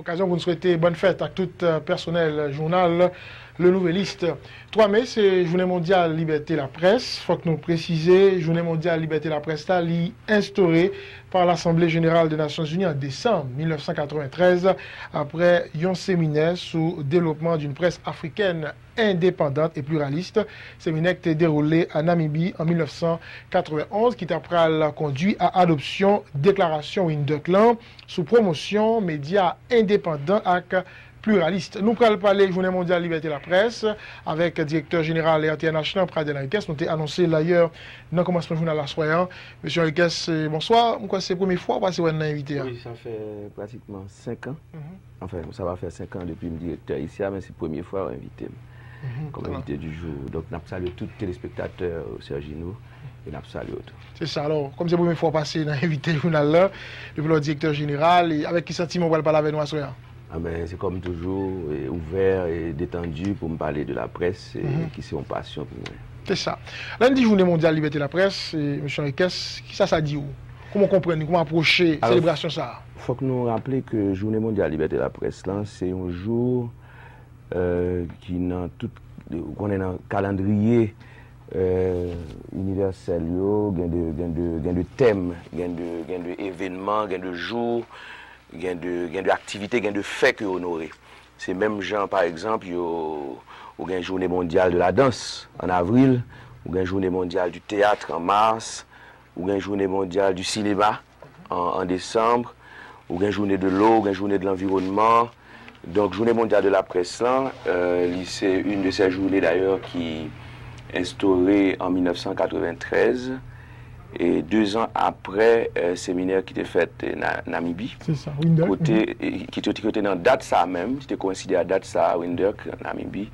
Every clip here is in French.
Occasion pour nous souhaiter bonne fête à tout euh, personnel journal Le Nouvelliste. 3 mai, c'est Journée mondiale liberté la presse. Faut que nous préciser, Journée mondiale liberté la presse là, instaurée par l'Assemblée générale des Nations Unies en décembre 1993 après un séminaire sur développement d'une presse africaine indépendante et pluraliste. Séminaire qui a déroulé à Namibie en 1991 qui t'a conduit à adoption déclaration Windeklan sous promotion médias indépendants et pluraliste. Nous allons parler Journée mondiale liberté de la presse avec le directeur général et international Pradel Henriquez. Nous avons annoncé d'ailleurs dans le commencement journal la soirée. Monsieur Henriquez, bonsoir. C'est la première fois que vous avez invité. Oui, ça fait pratiquement 5 ans. Mhm. Enfin, ça va faire 5 ans depuis que je suis directeur ici, mais c'est la première fois que invité. Mhm. Comme invité du jour. Donc, nous saluons tous les téléspectateurs au Sergino et nous saluons tout. C'est ça. Alors, comme c'est la première fois passé dans l'invité journal là, depuis le directeur général, et avec qui sentiment vous parler avec nous à soirée ah ben, c'est comme toujours, ouvert et détendu pour me parler de la presse, et mhm. qui c'est une passion pour moi. C'est ça. Lundi, journée mondiale liberté de la presse, M. Henriquez, qui ça, ça dit où? Comment comprendre, comment approcher la célébration ça? Il faut que nous rappelions que journée mondiale liberté de la presse, c'est un jour Euh, ki nan tout, konen nan kalandriye euh, universel yo, gen de, gen de, gen de tem, gen de, gen de evenman, gen de jou, gen de, gen de aktivite, gen de fek yo honore. Se menm jan, par exemple, yo, ou gen Journée Mondiale de la Danse en avril, ou gen Journée Mondiale du Théâtre en mars, ou gen Journée Mondiale du Cinéma en, en décembre, ou gen Journée de l'eau, ou gen Journée de l'environnement, Donc, Journée mondiale de la presse là, euh, c'est une de ces journées d'ailleurs qui est instaurée en 1993 et deux ans après le euh, séminaire qui était fait euh, en Namibie. C'est ça, Windhoek. Côté, mm. Qui était dans date ça même, c'était coïncidé à date ça à Windhoek, en Namibie.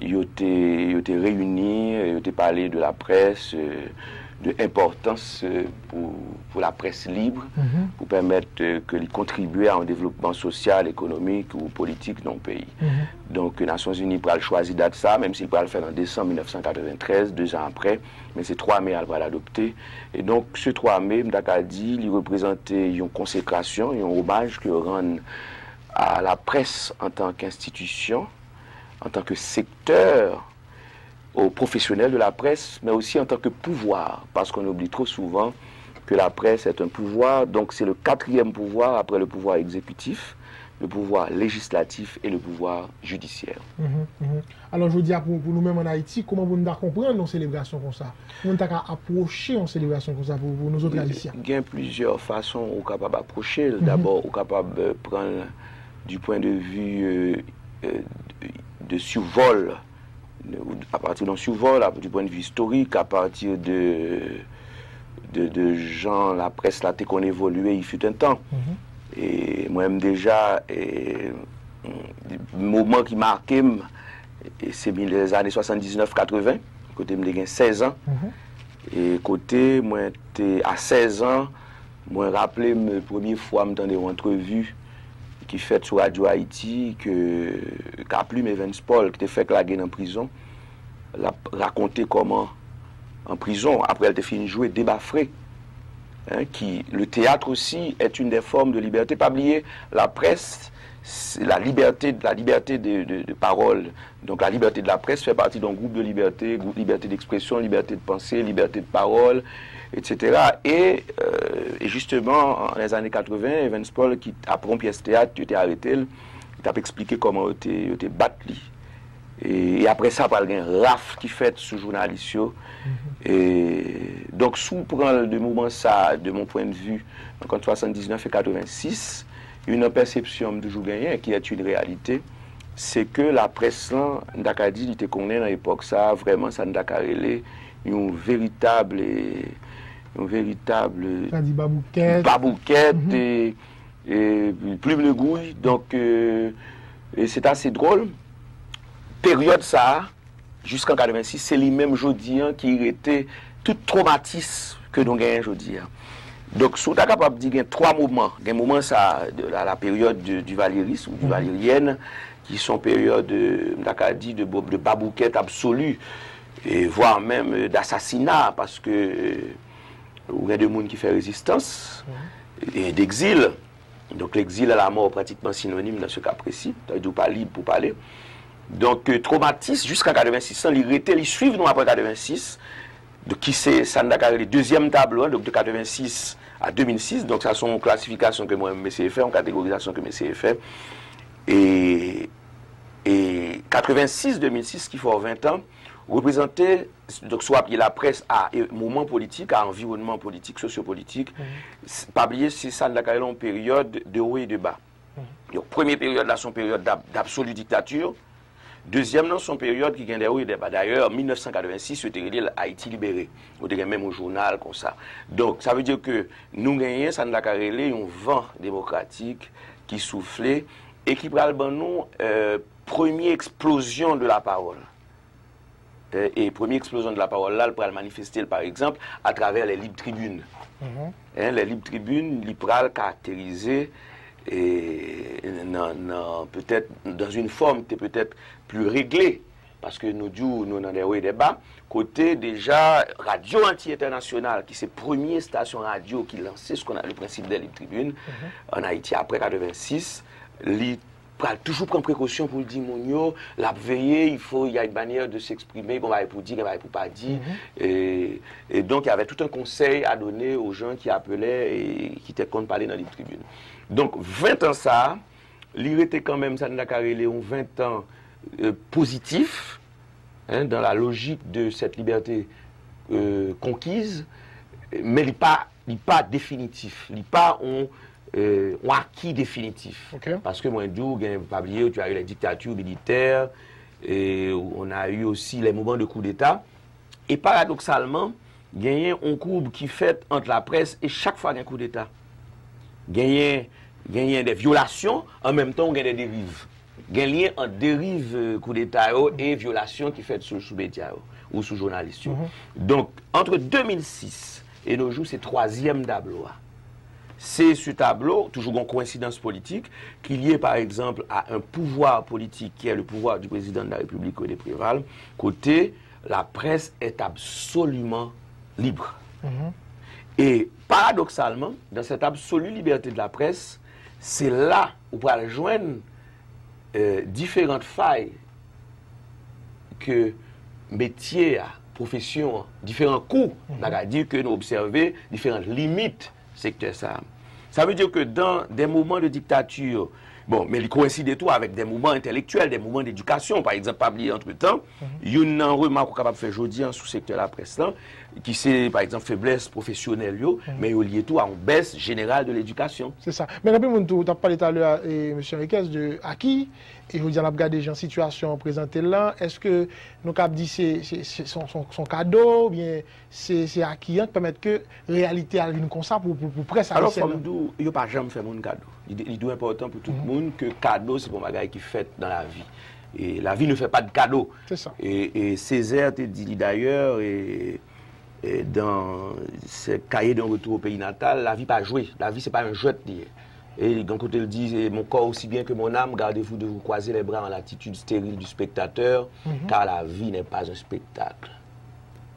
Ils étaient réunis, ils étaient parlé de la presse. Euh, de importance euh, pour, pour, la presse libre, mhm. pour permettre euh, que les contribuer à un développement social, économique ou politique dans le pays. Mhm. Donc, les Nations Unies pourraient choisir date ça, même s'ils pourraient le faire en décembre 1993, deux ans après, mais c'est 3 mai, elle va l'adopter. Et donc, ce 3 mai, Mdaka dit, il représentait une consécration, un hommage que rend à la presse en tant qu'institution, en tant que secteur aux professionnels de la presse, mais aussi en tant que pouvoir, parce qu'on oublie trop souvent que la presse est un pouvoir, donc c'est le quatrième pouvoir après le pouvoir exécutif, le pouvoir législatif et le pouvoir judiciaire. Mhm, mhm. Alors je veux dire, pour, nous-mêmes en Haïti, comment vous nous comprenez nos célébrations comme ça? Vous nous approcher une célébration comme ça pour, nous autres Haïtiens Il y a plusieurs façons où capable d'approcher. Mhm. D'abord, on capable de prendre du point de vue euh, euh, de survol à partir d'un survol, du point de vue historique, à partir de, de, de gens, la presse là, qu'on évoluait, il fut un temps. Mm -hmm. Et moi-même déjà, et, le moment qui marquait, c'est les années 79-80, côté me 16 ans. Mm -hmm. Et côté, moi, à 16 ans, moi, rappelé, la première fois, je me une entrevue qui fait sur Radio Haïti, que Kaplume Evans Paul, qui était fait claguer en prison, l'a raconté comment en prison, après elle fini de jouer, débat frais. Hein, qui, le théâtre aussi est une des formes de liberté. Pas oublier, la presse, la liberté, la liberté de, parole. Donc la liberté de la presse fait partie d'un groupe de liberté, liberté d'expression, liberté de pensée, liberté de parole, etc. Et, euh, et justement, en les années 80, Evans Paul, ki apron pièse théâtre, yote arete l, yote ap explike koman yote bat li. E apre sa pal gen raf ki fet sou jounalisyon. Mm -hmm. E donk sou pran de mouman sa, de moun poen de vu, kon 79 et 86, yon an persepsyon mdoujou genyen ki et yon realite, se ke la pres lan, ndakadi li te konnen an epok sa, vreman sa ndakarele, yon veritable yon véritable babouquette, mm -hmm. plume de gouille. Donc, euh, c'est assez drôle. Période ça, jusqu'en 86, c'est les mêmes jodiens qui étaient tout traumatisme que nous avons aujourd'hui. Donc, si vous êtes capable de dire trois moments, il y a un moment, ça, de la, la période de, du valérisme ou du mhm. valérienne, qui sont périodes, euh, on dit, de, de babouquette absolue, et voire même euh, d'assassinat, parce que euh, a gens qui font résistance, mhm. et d'exil. Donc l'exil à la mort pratiquement synonyme dans ce cas précis. Tu pas libre pour parler. Donc euh, traumatisme jusqu'à 86 ans, il suivent nous après 86. Donc qui c'est ça le deuxième tableau, hein, donc de 86 à 2006. Donc ça sont classification que moi je fait, en catégorisation que je fait. Et, et 86-2006, qui fait 20 ans, représentait, donc soit la presse à un moment politique, à environnement politique, sociopolitique. Mm Pas oublier, c'est ça, une période de haut et de bas. Mm Donc, première période, là, son période d'absolue dictature. Deuxième, non, son période qui gagne des hauts et des bas. D'ailleurs, en 1986, c'était Haïti libéré. On dirait même au journal comme ça. Donc, ça veut dire que nous gagnons, ça nous a un vent démocratique qui soufflait et qui prend nous euh, première explosion de la parole. Euh, et première explosion de la parole là, elle pourrait manifester par exemple à travers les libres tribunes. Mhm. Hein, les libres tribunes, ils pourraient caractériser et peut-être dans une forme peut-être plus réglée. Parce que nous, nous, nous avons des bas. Côté déjà, Radio Anti-Internationale, qui c'est la première station radio qui lançait ce qu'on a le principe des libres tribunes mhm. en Haïti après 86, toujours prendre précaution pour dire mon la veiller, il faut, il y a une manière de s'exprimer, qu'on va pour dire, va pour pas dire. Mhm. et, donc, il y avait tout un conseil à donner aux gens qui appelaient et qui étaient contre parler dans les tribunes. Donc, 20 ans ça, l'IR était quand même, ça n'a 20 ans euh, positif, hein, dans la logique de cette liberté euh, conquise, mais il n'est pas, pas définitif. Il n'est pas on, euh, ou acquis définitif. Okay. Parce que moi, Pablier, tu as eu les dictatures militaires, et on a eu aussi les mouvements de coup d'État. Et paradoxalement, genyen on koub ki fet ant la pres e chak fwa gen kou d'Etat. Genyen, genyen de violasyon, an menm ton gen de deriv. Genyen an deriv kou d'Etat yo e violasyon ki fet sou soubetya yo ou sou jounalist yo. Mm -hmm. Donk, entre 2006 et noujou se troasyem dabloa. C'est ce tableau, toujours en coïncidence politique, qu'il y ait par exemple à un pouvoir politique qui est le pouvoir du président de la République des Préval, côté la presse est absolument libre. Mhm. Et paradoxalement, dans cette absolue liberté de la presse, c'est là où on va rejoindre euh, différentes failles que métiers, professions, différents coups, on a dire que nous observons différentes limites secteur ça. Ça veut dire que dans des moments de dictature, bon, mais il coïncide tout avec des mouvements intellectuels, des mouvements d'éducation, par exemple, pas entre-temps, il y a une remarque capable de faire aujourd'hui sous le secteur de la presse, qui c'est par exemple faiblesse professionnelle yo, mm. mais lié tout à une baisse générale de l'éducation. C'est ça. Mais rappelez mon tu as parlé tout à l'heure euh, M. Enriquez de acquis et vous avez regardé gens situation présentée là, est-ce que nous cap dit c'est son, son, cadeau ou bien c'est acquis qui permet que réalité arrive comme ça pour pour, pour presse Alors comme dou, yo pas jamais fait mon cadeau. Il est important pour tout le mm. monde que cadeau c'est pour bagaille qui fait dans la vie. Et la vie ne fait pas de cadeau. C'est ça. Et, et Césaire te dit d'ailleurs et dans ce cahier d'un retour au pays natal, la vie pas jouer. La vie, c'est pas un jeu de dire. Et d'un côté, il dit Mon corps aussi bien que mon âme, gardez-vous de vous croiser les bras en l'attitude stérile du spectateur, mhm. car la vie n'est pas un spectacle.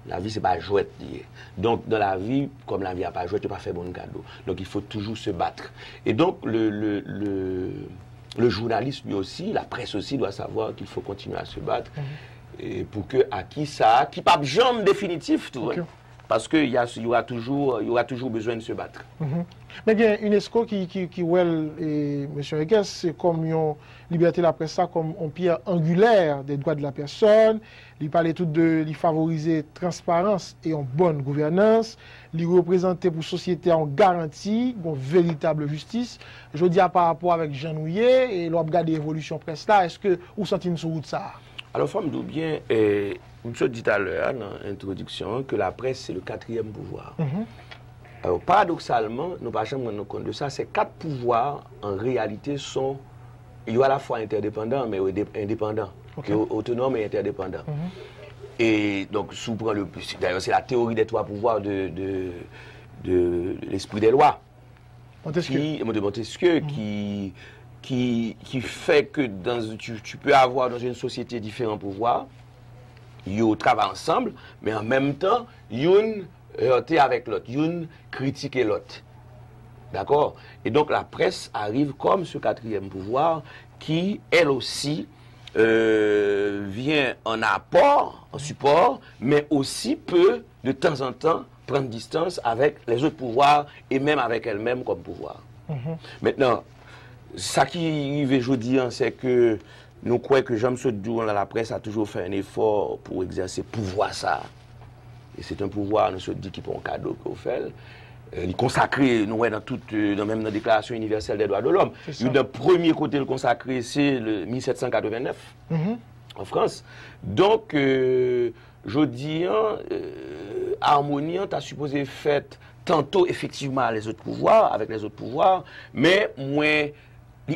La vie, c'est pas jouet. Donc, dans la vie, comme la vie n'a pas joué, tu n'as pas fait bon cadeau. Donc, il faut toujours se battre. Et donc, le, le, le, journaliste, lui aussi, la presse aussi, doit savoir qu'il faut continuer à se battre. Mhm. Et pour que, à qui ça, qui pas jambe définitif, tout parce qu'il y, y, aura toujours, y aura toujours besoin de se battre. Mhm. Mais il y a UNESCO qui, qui, qui et M. Regues, c'est comme une liberté de la presse, comme un pierre angulaire des droits de la personne. Il parlait tout de il favoriser transparence et une bonne gouvernance. Il représenter pour la société en garantie, une véritable justice. Je dis par rapport avec Jean Nouillet et l'on regarde l'évolution presse là, est-ce que vous sentez une route ça? Alors, femme d'où bien, eh, je dit à l'heure dans l'introduction que la presse, c'est le quatrième pouvoir. Mhm. Alors, paradoxalement, nous ne pas jamais rendre compte de ça. Ces quatre pouvoirs, en réalité, sont il y a à la fois interdépendants, mais indépendants. Autonomes et interdépendants. Mhm. Et donc, le d'ailleurs, c'est la théorie des trois pouvoirs de, de, l'esprit des lois. Montesquieu. Qui, de Montesquieu, mhm. qui, qui, qui, fait que dans, tu, tu, peux avoir dans une société différents pouvoirs, ils travaillent ensemble, mais en même temps, une heurter avec l'autre, une critiquer l'autre. D'accord? Et donc la presse arrive comme ce quatrième pouvoir qui, elle aussi, euh, vient en apport, en support, mais aussi peut, de temps en temps, prendre distance avec les autres pouvoirs et même avec elle-même comme pouvoir. Mhm. Maintenant, ça qui arrive aujourd'hui, hein, c'est que nous croyons que Jean Sodou, la presse, a toujours fait un effort pour exercer pouvoir ça. Et c'est un pouvoir, nous se dit, qui prend un cadeau qu'on fait. Euh, il consacré, nous ouais, dans toute, euh, dans même dans la Déclaration universelle des droits de l'homme. Ça. Le premier côté le consacré, c'est le 1789 Mhm. en France. Donc, euh, je dis, hein, euh, Harmonie, tu as supposé fait tantôt effectivement les autres pouvoirs, avec les autres pouvoirs, mais moins,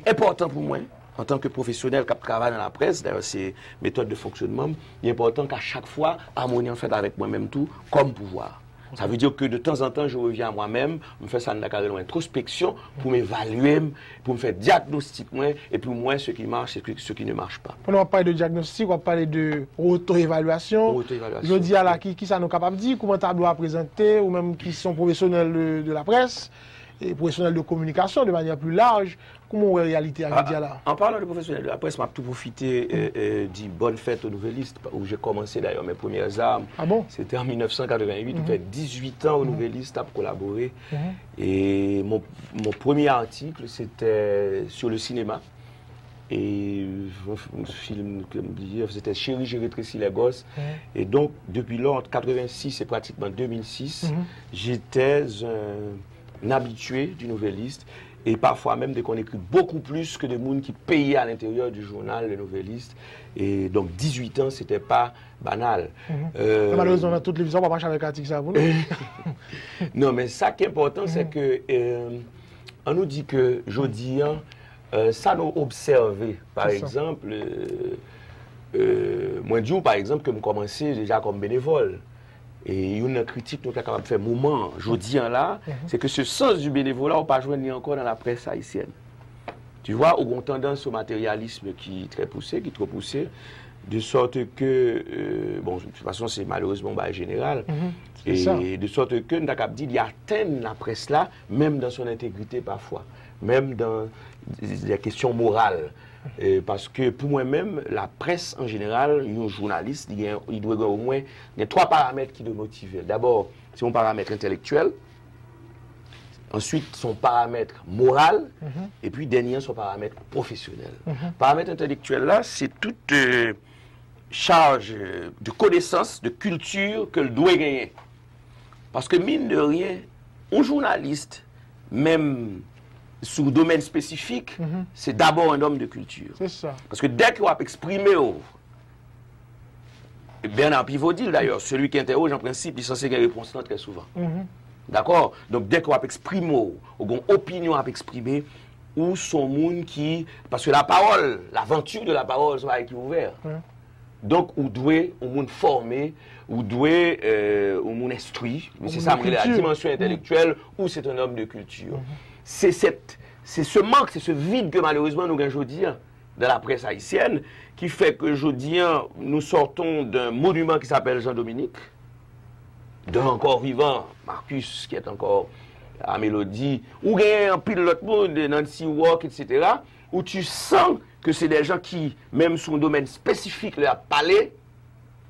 l'important pour moi, en tant que professionnel qui travaille dans la presse, d'ailleurs c'est méthode de fonctionnement, il est important qu'à chaque fois, Harmonie en fait avec moi-même tout, comme pouvoir. Ça veut dire que de temps en temps, je reviens à moi-même, je me fais ça dans l'introspection pour m'évaluer, pour me faire diagnostic, et puis moi, ce qui marche et ce qui ne marche pas. Pendant on va parler de diagnostic, on va parler de auto-évaluation. Auto-évaluation. Je dis à la qui, qui ça nous capable de dire, comment tableau à présenter, ou même qui sont professionnels de, de la presse, et professionnels de communication de manière plus large, comment est la réalité à Ah, là? En parlant de professionnel de la presse, m'a tout profité euh, euh, bonne fête aux nouvellistes, où j'ai commencé d'ailleurs mes premières armes. Ah bon? C'était en 1988, il fait 18 ans aux nouvellistes à collaborer. Mhm. Et mon, mon premier article, c'était sur le cinéma. Et un, un film, c'était Chérie, j'ai rétréci les gosses. Et donc, depuis lors, entre 86 et pratiquement 2006, Mhm. j'étais un habitué du nouvelliste. Et parfois même, dès qu'on écrit beaucoup plus que des monde qui payaient à l'intérieur du journal, le novelliste. Et donc, 18 ans, c'était pas banal. Euh, Malheureusement, dans toutes les visions, on va marcher avec l'article ça vous. non, mais ça qui est important, c'est que euh, on nous dit que jeudi, hein, euh, ça nous observer. Par exemple, euh, moi, dis par exemple, que je commençais déjà comme bénévole. Et une critique nous sommes capable de faire moment, jeudi hein, là, c'est que ce sens du bénévolat, on ne pas joindre encore dans la presse haïtienne. Tu vois, on a tendance au matérialisme qui est très poussé, qui est trop poussé, de sorte que, euh, bon, de toute façon, c'est malheureusement bah, général, c'est et ça. de sorte que, nous avons dit, il atteint la presse là, même dans son intégrité parfois, même dans des questions morales. Euh, parce que pour moi-même, la presse en général, un journaliste, il, y a- il doit avoir au moins il y a trois paramètres qui doivent motiver. D'abord, c'est mon paramètre intellectuel. Ensuite, son paramètre moral. Et puis, dernier, son paramètre professionnel. Paramètre intellectuel, là, c'est toute euh, charge euh, de connaissance, de culture que le doit gagner. Parce que, mine de rien, un journaliste, même sous domaine spécifique, mm -hmm. c'est d'abord un homme de culture. C'est ça. Parce que dès qu'on a exprimé, Bernard Pivaudil d'ailleurs, mhm. celui qui interroge en principe, il est censé gagner réponse très souvent. Mm -hmm. D'accord Donc dès qu'on a exprimé, ou qu'on opinion à exprimer, ou son monde qui... Parce que la parole, l'aventure de la parole, ça va être ouvert. Mm -hmm. Donc, ou doué, ou monde formé, ou doué, euh, ou monde instruit, mais c'est ça, la dimension mhm. intellectuelle, ou c'est un homme de culture. Mhm. c'est cette c'est ce manque, c'est ce vide que malheureusement nous gagnons aujourd'hui dans la presse haïtienne qui fait que aujourd'hui nous sortons d'un monument qui s'appelle Jean-Dominique, d'un encore vivant, Marcus qui est encore à Mélodie, ou gagne un pile l'autre monde, Nancy Walk, etc., où tu sens que c'est des gens qui, même sur un domaine spécifique, leur palais,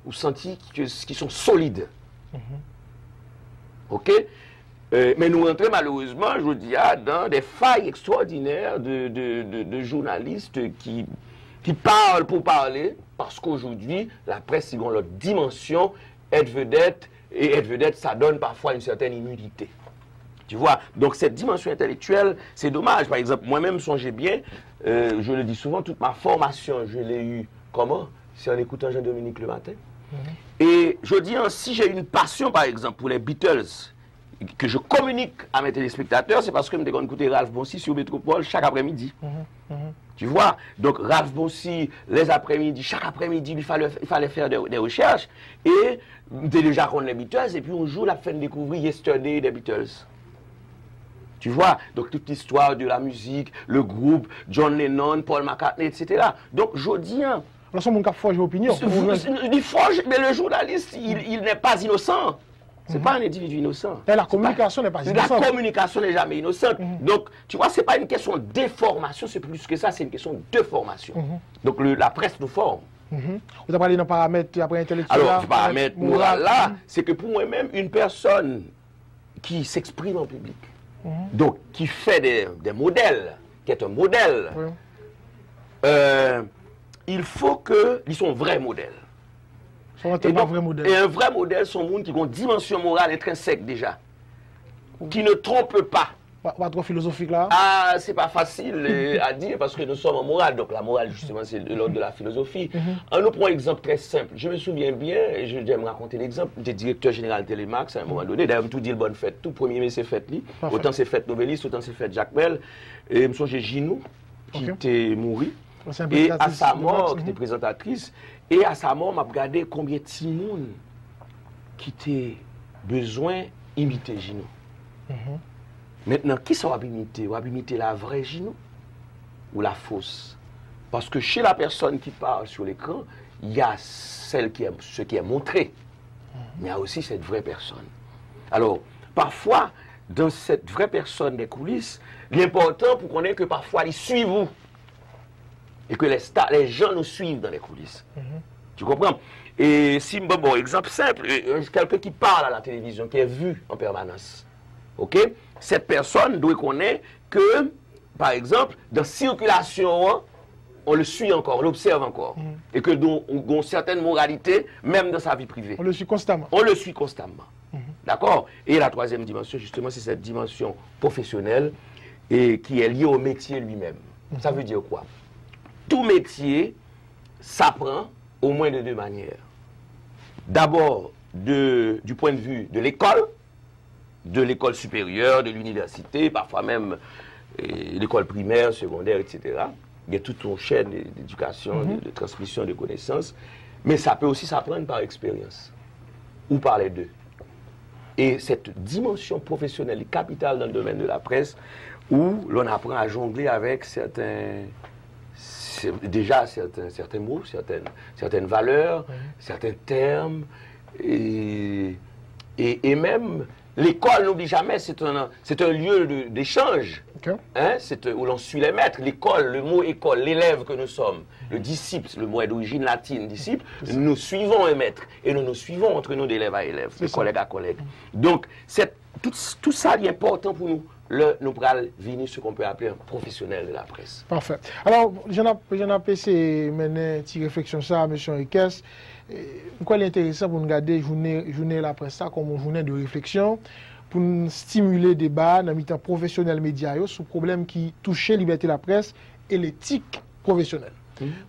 ou senti qu'ils sont solides. Mm -hmm. OK Euh, mais nous rentrons malheureusement, je dis, ah, dans des failles extraordinaires de, de- de- de journalistes qui, qui parlent pour parler, parce qu'aujourd'hui, la presse, ils ont leur dimension, être vedette, et être vedette, ça donne parfois une certaine immunité. Tu vois, donc cette dimension intellectuelle, c'est dommage. Par exemple, moi-même, songez bien, euh, je le dis souvent, toute ma formation, je l'ai eue comment? C'est en écoutant Jean-Dominique le matin. Et je dis, hein, si j'ai une passion, par exemple, pour les Beatles, que je communique à mes téléspectateurs, c'est parce que je me écouter Ralph Bonsi sur Métropole chaque après-midi. Tu vois Donc, Ralph Bonsi, les après-midi, chaque après-midi, il fallait, il fallait faire des, des recherches. Et déjà contre les Beatles, et puis un jour, la fin de découvrir Yesterday des Beatles. Tu vois Donc, toute l'histoire de la musique, le groupe, John Lennon, Paul McCartney, etc. Donc, je dis, hein, Alors, son monde qui a forgé opinion. mais le journaliste, il, il n'est pas innocent. C'est pas un individu innocent. Et la communication n'est pas La innocente. communication n'est jamais innocente. Donc, tu vois, c'est pas une question d'information, c'est plus que ça, c'est une question de formation. Donc, le- la presse nous forme. Mhm. Vous avez parlé d'un paramètre après intellectuel. Alors, du paramètre moral là, c'est que pour moi-même, une personne qui s'exprime en public, donc qui fait des, des modèles, qui est un modèle, euh, il faut que, ils sont vrais modèles. Et, donc- vrai modèle. et un vrai modèle, c'est un monde qui a une dimension morale intrinsèque déjà, qui ne trompe pas. Pas, pas trop philosophique là. Ah, c'est pas facile euh, à dire parce que nous sommes en morale. Donc la morale, justement, c'est de l'ordre de la philosophie. On nous prend un exemple très simple. Je me souviens bien, et je vais me raconter l'exemple, j'étais directeur général Télémax à un moment donné. D'ailleurs, tout dit le bonne fête. Tout premier mai, c'est fête lui. Autant c'est fête Novelis, autant c'est fête Jacques Bell. Et je me souviens Ginou, qui était mouru. Un Et à sa mort, qui était mhm. présentatrice, et à sa mort, m'a regardé combien de Timoun qui était besoin imiter Ginou. Mhm. Maintenant, qui ça va imiter? Va imiter la vraie Ginou ou la fausse? Parce que chez la personne qui parle sur l'écran, il y a celle qui est, ce qui est montré, mais il y a aussi cette vraie personne. Alors, parfois, dans cette vraie personne des coulisses, l'important pour qu'on ait que parfois ils suivent vous et que les, stars, les gens nous suivent dans les coulisses. Tu comprends? Et si, bon, bon, exemple simple, euh, quelqu'un qui parle à la télévision, qui est vu en permanence, ok? Cette personne doit connaître que, par exemple, dans circulation, on le suit encore, on l'observe encore, et que nous avons certaines moralités, même dans sa vie privée. On le suit constamment. On le suit constamment. D'accord? Et la troisième dimension, justement, c'est cette dimension professionnelle et qui est liée au métier lui-même. Ça veut dire quoi? Tout métier s'apprend au moins de deux manières. D'abord, de- du point de vue de l'école, de l'école supérieure, de l'université, parfois même euh, l'école primaire, secondaire, etc. Il y a toute une chaîne d'éducation, de, de transmission de connaissances. Mais ça peut aussi s'apprendre par expérience ou par les deux. Et cette dimension professionnelle est capitale dans le domaine de la presse où l'on apprend à jongler avec certains, cer- déjà certains, certains mots, certaines, certaines valeurs, certains termes. Et, et, et même l'école, n'oublie jamais, c'est un, un lieu d'échange. Hein, c'est où l'on suit les maîtres. L'école, le mot école, l'élève que nous sommes, le disciple, le mot est d'origine latine, disciple, nous suivons un maître et nous nous suivons entre nous d'élève à élève, de collègue à collègue. Donc, tout, tout ça est important pour nous. Le, nous prenons venir ce qu'on peut appeler un professionnel de la presse. Parfait. Alors, j'en passé mener une petite réflexion ça, M. Henriquez. Pourquoi il est intéressant pour nous garder journée, journée la presse ça comme une journée de réflexion pour nous stimuler le débat dans le temps professionnel média sur le problème qui touchait la liberté de la presse et l'éthique professionnelle.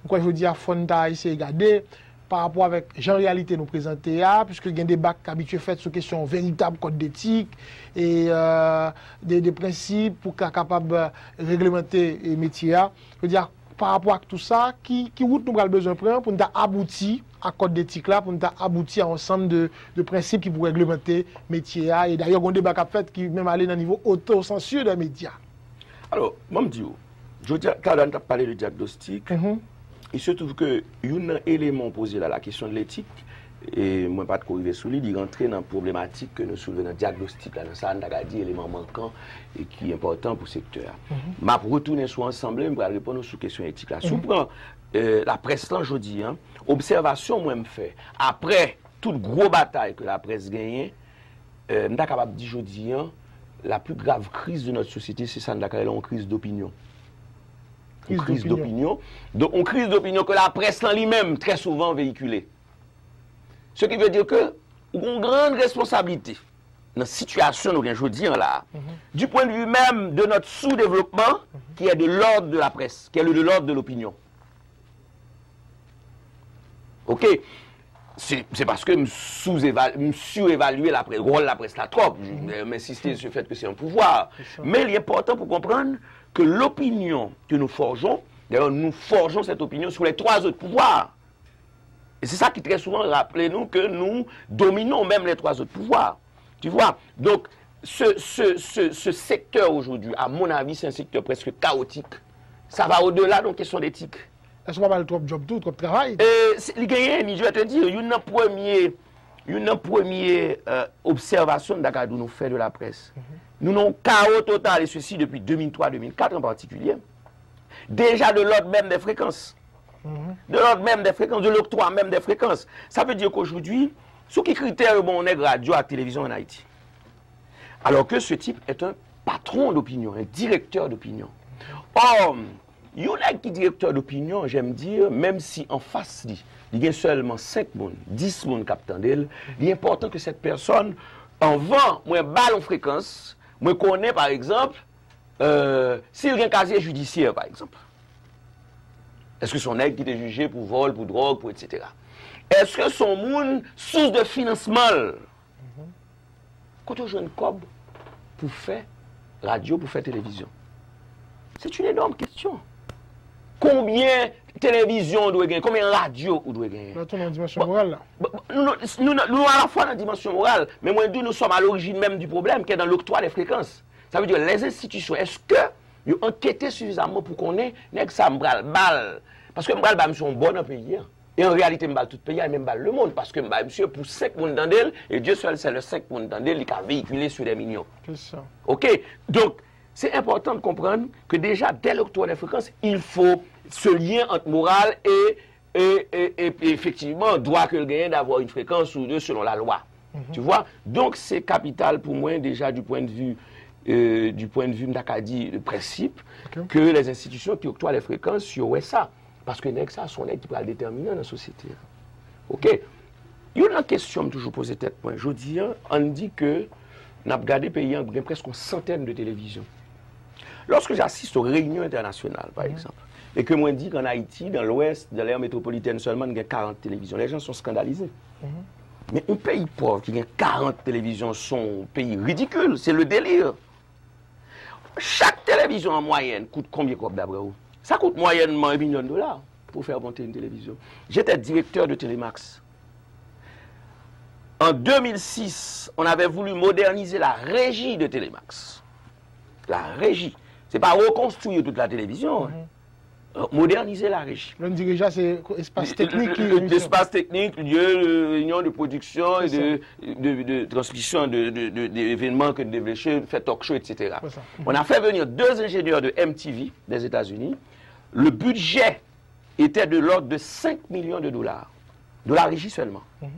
Pourquoi je veux dire, Fonda essayer de regarder par rapport avec Jean réalité nous présenter là, puisque il y a des débats habitués faits sur question véritable code d'éthique et euh, des, des principes pour qu'à capable de réglementer les métiers. là. Je veux dire, par rapport à tout ça, qui, qui route nous avons besoin de prendre pour nous aboutir à code d'éthique là, pour nous aboutir à un ensemble de, de principes qui pourraient réglementer les métiers. là. Et d'ailleurs, il y a qui a fait qui même aller dans le niveau autocensure des médias. Alors, moi, je dis, je dis, quand on a parlé de diagnostic, Mhm. il se trouve que yon nan eleman pose la la kesyon de l'etik, e mwen pat korive sou li, di rentre nan problematik ke nou souleve nan diagnostik la nan sa an daga di eleman mankan e ki important pou sektor. Mm -hmm. Ma pou retounen sou ansamble, mwen pral repon nou sou kesyon etik la. Mm -hmm. Sou pran euh, la pres lan jodi, observasyon mwen mfe, apre tout gro batay ke la pres genyen, euh, mwen da kapab di jodi, an, la plus grave kriz de notre société, c'est ça, on l'a en crise d'opinion. Une Crise d'opinion. Donc, une crise d'opinion que la presse en lui-même, très souvent véhiculée. Ce qui veut dire que, nous avons une grande responsabilité dans la situation nous je dis là, du point de vue même de notre sous-développement, qui est de l'ordre de la presse, qui est le- de l'ordre de l'opinion. OK? C'est parce que je surévaluer la presse, le rôle de la presse là trop. M'insister sur le fait que c'est un pouvoir. Mais il est important pour comprendre que l'opinion que nous forgeons, d'ailleurs nous forgeons cette opinion sur les trois autres pouvoirs. Et c'est ça qui très souvent rappelez nous que nous dominons même les trois autres pouvoirs. Tu vois Donc, ce, ce- ce- ce secteur aujourd'hui, à mon avis, c'est un secteur presque chaotique. Ça va au-delà de la question d'éthique. Est-ce qu'on va parler trop de job tout, trop travail Euh, genyen, ni je vais te dire, nan premier une première euh, observation nous fait de la presse. Nous n'avons chaos total, et ceci depuis 2003-2004 en particulier. Déjà de l'ordre même des fréquences. De l'ordre même des fréquences, de l'octroi même des fréquences. Ça veut dire qu'aujourd'hui, sous qui critère bon, on est radio à télévision en Haïti? Alors que ce type est un patron d'opinion, un directeur d'opinion. Or, il y a qui directeur d'opinion, j'aime dire, même si en face, il y a seulement 5 personnes, 10 personnes d'elle, il est important que cette personne, en vend, moins balle en fréquence, moi connais par exemple, euh, s'il y a un casier judiciaire par exemple. Est-ce que son aide qui était jugé pour vol, pour drogue, pour etc. Est-ce que son monde source de financement Quand on joue une cob pour faire radio, pour faire télévision? C'est une énorme question. Combien télévision doit gagner Combien radio doit gagner? Nous, nous, nous, à la fois dans la dimension morale, mais moi, nous sommes à l'origine même du problème qui est dans l'octroi des fréquences. Ça veut dire les institutions, est-ce que vous enquêtez suffisamment pour qu'on ait balle Parce que m'bral ba monsieur un bon pays. Hein. Et en réalité, m'bral tout pays, et même le monde. Parce que m'bral monsieur pour 5 monde dans d'elle, et Dieu seul c'est le 5 monde dans d'elle qui a véhiculé sur des millions. C'est ça. OK? Donc, c'est important de comprendre que déjà, dès l'octroi des fréquences, il faut ce lien entre morale et, et, effectivement, droit que le gagne d'avoir une fréquence ou deux selon la loi. Mhm. Tu vois? Donc, c'est capital pour moi, déjà, du point de vue euh, du point de vue dit le principe, que les institutions qui octroient les fréquences sur ça. Parce que ça, sont les qui le déterminer dans la société. OK? Il y a une question toujours posée tête point. Je dis, on dit que nous avons gardé pays presque une centaine de télévisions. Lorsque j'assiste aux réunions internationales, par mhm. exemple, et que moi dis qu'en Haïti, dans l'ouest de l'ère métropolitaine seulement, il y a 40 télévisions, les gens sont scandalisés. Mhm. Mais un pays pauvre qui a 40 télévisions, son un pays ridicule, c'est le délire. Chaque télévision en moyenne coûte combien d'après vous Ça coûte moyennement un million de dollars pour faire monter une télévision. J'étais directeur de Télémax. En 2006, on avait voulu moderniser la régie de Télémax. La régie. C'est pas reconstruire toute la télévision. Hein. Mhm. Euh, moderniser la régie. Le dirigeant, c'est espace technique. L'espace technique, lieu de réunion de production et de, de, transmission d'événements que de fait talk show, etc. On a fait venir deux ingénieurs de MTV des États-Unis. Le budget était de l'ordre de 5 millions de dollars. De la régie seulement. Mhm.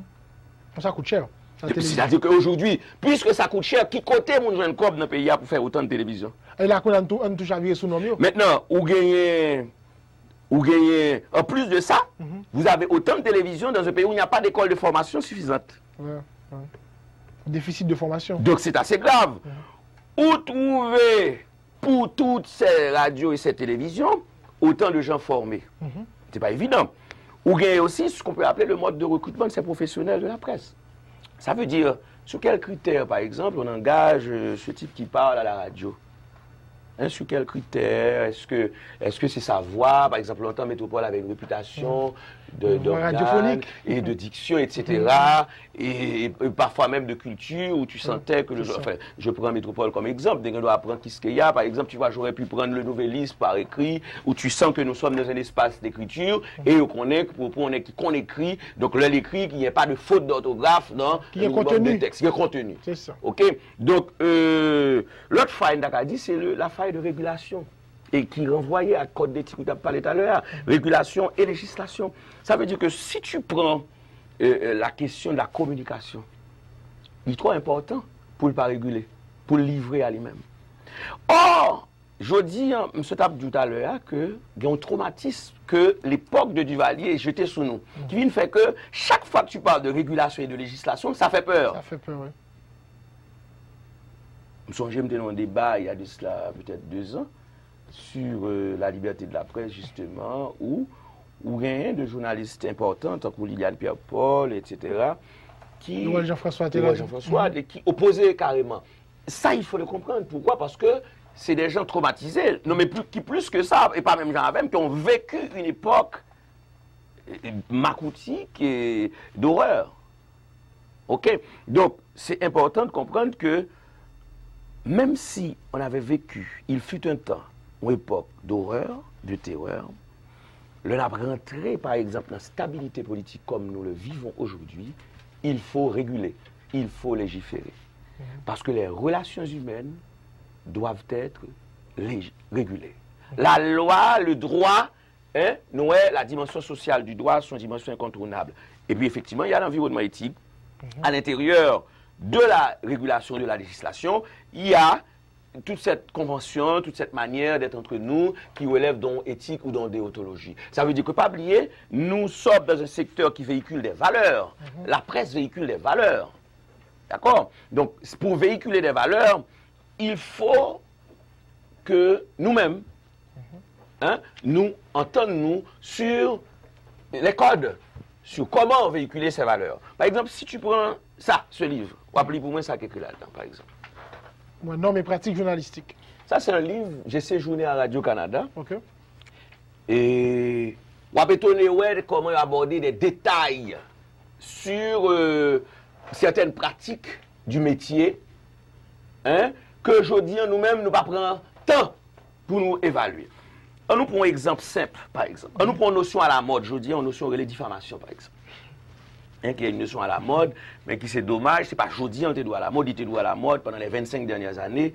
Ça coûte cher. C'est-à-dire qu'aujourd'hui, puisque ça coûte cher, qui côté mon jeune corps dans le pays pour faire autant de télévision? Et là, on touche à sous nos Maintenant, vous gagnez, vous gagnez, en plus de ça, mhm. vous avez autant de télévision dans un pays où il n'y a pas d'école de formation suffisante. Ouais, Déficit de formation. Donc c'est assez grave. Où trouver pour toutes ces radios et ces télévisions autant de gens formés? Mhm. C'est pas évident. Vous gagnez aussi ce qu'on peut appeler le mode de recrutement de ces professionnels de la presse. Ça veut dire, sur quels critères, par exemple, on engage euh, ce type qui parle à la radio? Sur quels critères Est-ce que est-ce que c'est sa voix? Par exemple, longtemps Métropole avait une réputation de, et de diction, etc. Et, parfois même de culture où tu sentais que, le, enfin, je prends Métropole comme exemple, dès qu'on doit apprendre qui ce qu'il y a, par exemple, tu vois, j'aurais pu prendre le nouvelliste par écrit, où tu sens que nous sommes dans un espace d'écriture et qu'on est, qu'on écrit, donc là, l'écrit, qu'il n'y ait pas de faute d'orthographe dans le contenu. texte, qui est contenu. C'est ça. OK? Donc, euh, l'autre faille, dit, c'est la faille de régulation et qui renvoyait à code d'éthique, tu as parlé tout à l'heure, régulation et législation. Ça veut dire que si tu prends euh, euh, la question de la communication, il est trop important pour ne pas réguler, pour le livrer à lui-même. Or, je dis, hein, M. Tap tout à l'heure, que il y a un traumatisme que l'époque de Duvalier est jetée sous nous. Qui vient faire que chaque fois que tu parles de régulation et de législation, ça fait peur. Ça fait peur, oui. Je me souviens un débat il y a de cela peut-être deux ans sur euh, la liberté de la presse, justement, où, où rien de journalistes importants, comme Liliane Pierre-Paul, etc., qui, Jean-François Jean-François, mm-hmm. qui opposaient carrément. Ça, il faut le comprendre. Pourquoi? Parce que c'est des gens traumatisés, non mais plus, qui plus que ça, et pas même Jean même, qui ont vécu une époque euh, macoutique et d'horreur. OK? Donc, c'est important de comprendre que même si on avait vécu, il fut un temps, une époque d'horreur, de terreur, le n'a rentré, par exemple, dans la stabilité politique comme nous le vivons aujourd'hui, il faut réguler, il faut légiférer. Parce que les relations humaines doivent être régulées. La loi, le droit, hein, nous, la dimension sociale du droit, sont dimension incontournable. Et puis effectivement, il y a l'environnement éthique. À l'intérieur de la régulation de la législation, il y a toute cette convention, toute cette manière d'être entre nous qui relève d'un éthique ou d'un déontologie. Ça veut dire que, pas oublier, nous sommes dans un secteur qui véhicule des valeurs. La presse véhicule des valeurs. D'accord? Donc, pour véhiculer des valeurs, il faut que nous-mêmes, hein, nous entendons sur les codes, sur comment véhiculer ces valeurs. Par exemple, si tu prends ça, ce livre, ou appelez pour moi ça quelque là-dedans, par exemple. Ouais, normes et pratiques journalistiques. Ça, c'est un livre, j'ai séjourné à Radio-Canada. OK. Et on a comment aborder des détails sur euh, certaines pratiques du métier hein, que je dis nous-mêmes, nous pas prendre temps pour nous évaluer. On nous prend un exemple simple, par exemple. On nous prend une notion à la mode, je dis, une notion de diffamation, par exemple. Hein, qui est une notion à la mode, mais qui c'est dommage, c'est pas aujourd'hui on était doué à la mode, il était doué à la mode pendant les 25 dernières années,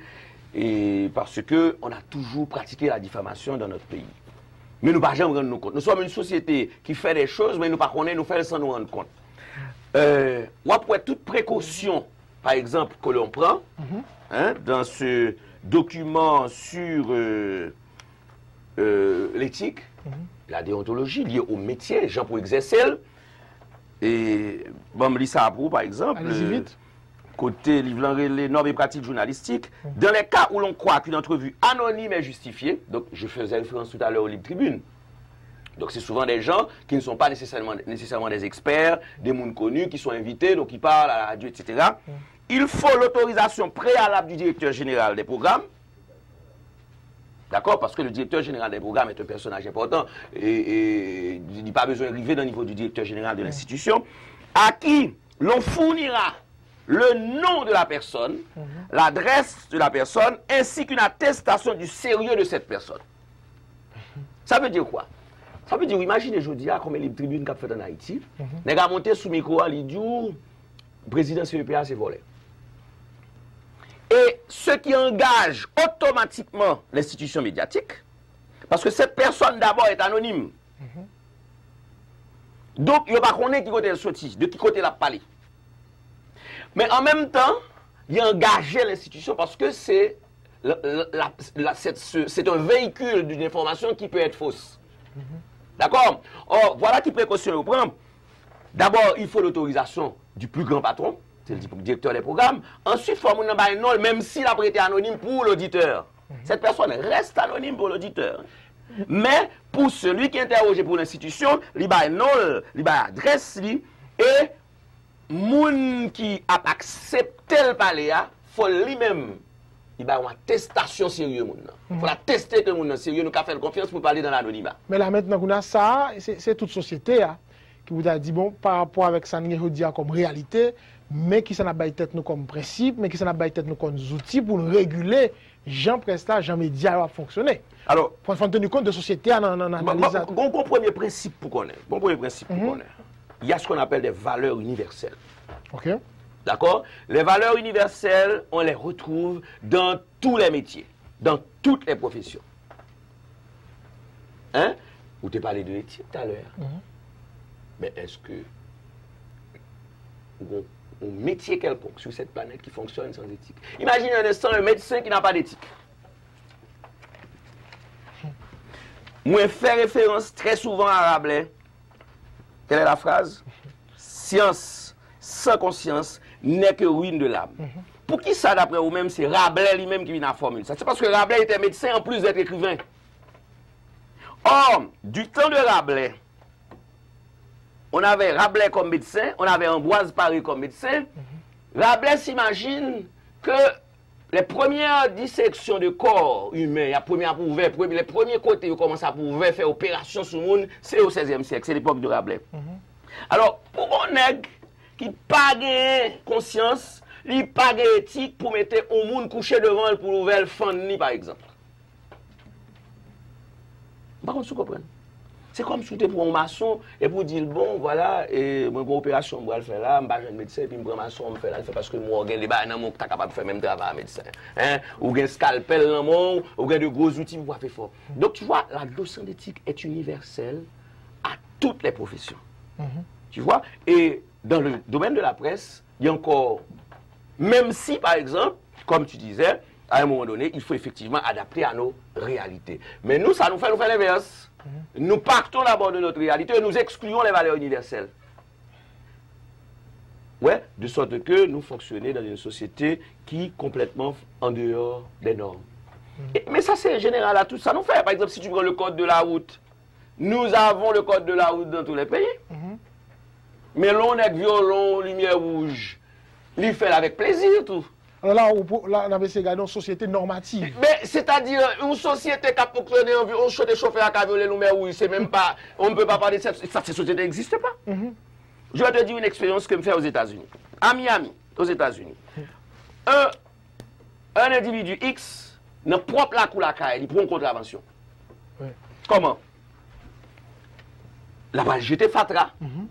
et parce que on a toujours pratiqué la diffamation dans notre pays. Mais nous ne pas jamais rendre nous compte. Nous sommes une société qui fait des choses, mais nous pas connaître, nous faisons sans nous rendre compte. Euh, ou après toute précaution, par exemple, que l'on prend, hein, dans ce document sur euh, euh, l'éthique, la déontologie liée au métier, gens pour exercer. Et bon, me lis ça pour, par exemple. Euh, vite. côté livre les normes et pratiques journalistiques, dans les cas où l'on croit qu'une entrevue anonyme est justifiée, donc je faisais référence tout à l'heure au Libre Tribune, donc c'est souvent des gens qui ne sont pas nécessairement, nécessairement des experts, des mondes connus, qui sont invités, donc qui parlent à la radio, etc. Il faut l'autorisation préalable du directeur général des programmes, D'accord Parce que le directeur général des programmes est un personnage important et, et il n'y a pas besoin d'arriver au niveau du directeur général de l'institution, à qui l'on fournira le nom de la personne, l'adresse de la personne, ainsi qu'une attestation du sérieux de cette personne. Ça veut dire quoi? Ça veut dire, imaginez, je dis, comme les tribunes qu'a fait en Haïti, les gars montés sous micro, disent, le président CEPA, c'est volé. Et ce qui engage automatiquement l'institution médiatique, parce que cette personne d'abord est anonyme. Donc, il n'y a pas qu'on qui côté elle sorti, de qui côté la parlé. Mais en même temps, il a engagé l'institution parce que c'est un véhicule d'une information qui peut être fausse. D'accord? Or, voilà qui précaution au prendre. D'abord, il faut l'autorisation du plus grand patron, c'est le directeur des programmes. Ensuite, il faut un nom, même s'il a prêté anonyme pour l'auditeur. Cette personne reste anonyme pour l'auditeur. Mais pour celui qui est interrogé pour l'institution, il a un nom, il a adresse, et moun qui a accepté le palais, il faut lui-même, il a une attestation sérieuse. Il faut attester que moun sérieux, nous avons fait confiance pour parler dans l'anonymat. Mais là maintenant qu'on a ça, c'est toute société hein, qui vous a dit, bon, par rapport avec ça, nous dit comme réalité, mais qui s'en a tête nous comme principe, mais qui s'en a tête nous comme outils pour nous réguler, Jean Presta, Jean Média à fonctionner. Alors, Pour tenir compte de société en, analyse. bon, bon, premier principe pour connaître. Bon premier principe pour connaître. Il y a ce qu'on appelle des valeurs universelles. OK D'accord? Les valeurs universelles, on les retrouve dans tous les métiers, dans toutes les professions. Hein? Vous t'ai parlé de l'éthique tout à l'heure. Mais est-ce que un métier quelconque sur cette planète qui fonctionne sans éthique Imaginez un instant un médecin qui n'a pas d'éthique. Moi, fais référence très souvent à Rabelais. Quelle est la phrase? Science sans conscience n'est que ruine de l'âme. Pour qui ça, d'après vous-même, c'est Rabelais lui-même qui vient à formule? Ça C'est parce que Rabelais était médecin en plus d'être écrivain. Or, du temps de Rabelais, on avait Rabelais comme médecin, on avait Ambroise Paré comme médecin. Rabelais s'imagine que les premières dissections de corps humain, la première pouvait, les premiers côtés où commence à pouvoir faire opération sur le monde, c'est au XVIe siècle, c'est l'époque de Rabelais. Alors, pour un nègre qui n'a pas de conscience, il n'a pas d'éthique pour mettre au monde couché devant pour ouvrir le fan, par exemple. Par contre, vous comprenez? C'est comme si tu pour un maçon et pour dire, bon, voilà, et mon opération, je vais le faire là, je vais un médecin, puis je prends maçon, je fais là, parce que moi, j'ai des balles dans mon tu es capable de faire même travail médecin. Hein? Ou un scalpel dans mon, ou de gros outils pour faire fort. Donc, tu vois, la docent d'éthique est universelle à toutes les professions. Mm-hmm. Tu vois? Et dans le domaine de la presse, il y a encore, même si, par exemple, comme tu disais, à un moment donné, il faut effectivement adapter à nos réalités. Mais nous, ça nous fait, nous fait l'inverse. Mhm. Nous partons d'abord de notre réalité et nous excluons les valeurs universelles. Ouais, de sorte que nous fonctionnons dans une société qui est complètement en dehors des normes. Mhm. mais ça, c'est général à tout. Ça nous fait, par exemple, si tu prends le code de la route, nous avons le code de la route dans tous les pays. Mhm. Mais l'on est violon, lumière rouge. Il fait avec plaisir tout. Alors là, on, avait une société normative. Mais c'est-à-dire, une société qui a fonctionné en on des chauffeurs à violer lumière rouge, c'est même pas, on ne peut pas parler de ça. Cette société n'existe pas. Mhm. Je vais te dire une expérience que je fais aux États-Unis. À Miami, aux États-Unis. Un, un individu X n'a propre la couleur il prend une contravention. Comment? La balle jeté Fatra. Mhm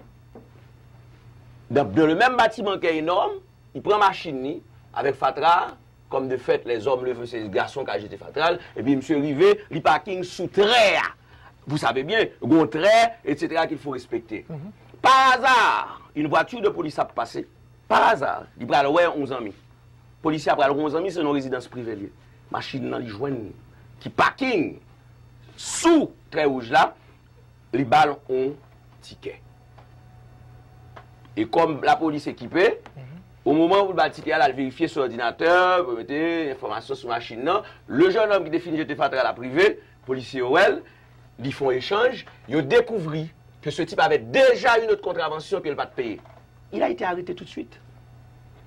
dans, le même bâtiment qui est énorme, il prend machine avec Fatra, comme de fait les hommes le font, c'est les garçons qui ont jeté Fatra, et puis monsieur Rivet, il parking sous trait. Vous savez bien, gros trait, etc., qu'il faut respecter. Mhm. Par hasard, une voiture de police a passé. Par hasard, il prend ouais 11 amis. Policier après 11 amis, c'est une résidence privée. Machine dans les joints qui parking sous trait rouge là, les balles ont ticket. Et comme la police équipée, Non? Ou mouman pou bati te al al verifiye sou ordinateur, pou mette informasyon sou machin nan, le joun om ki defini jete fatra la prive, polisi ou el, li fon echange, yo dekouvri ke se tip avè deja yon not kontravensyon ki el pat peye. Il a ite arete tout de suite.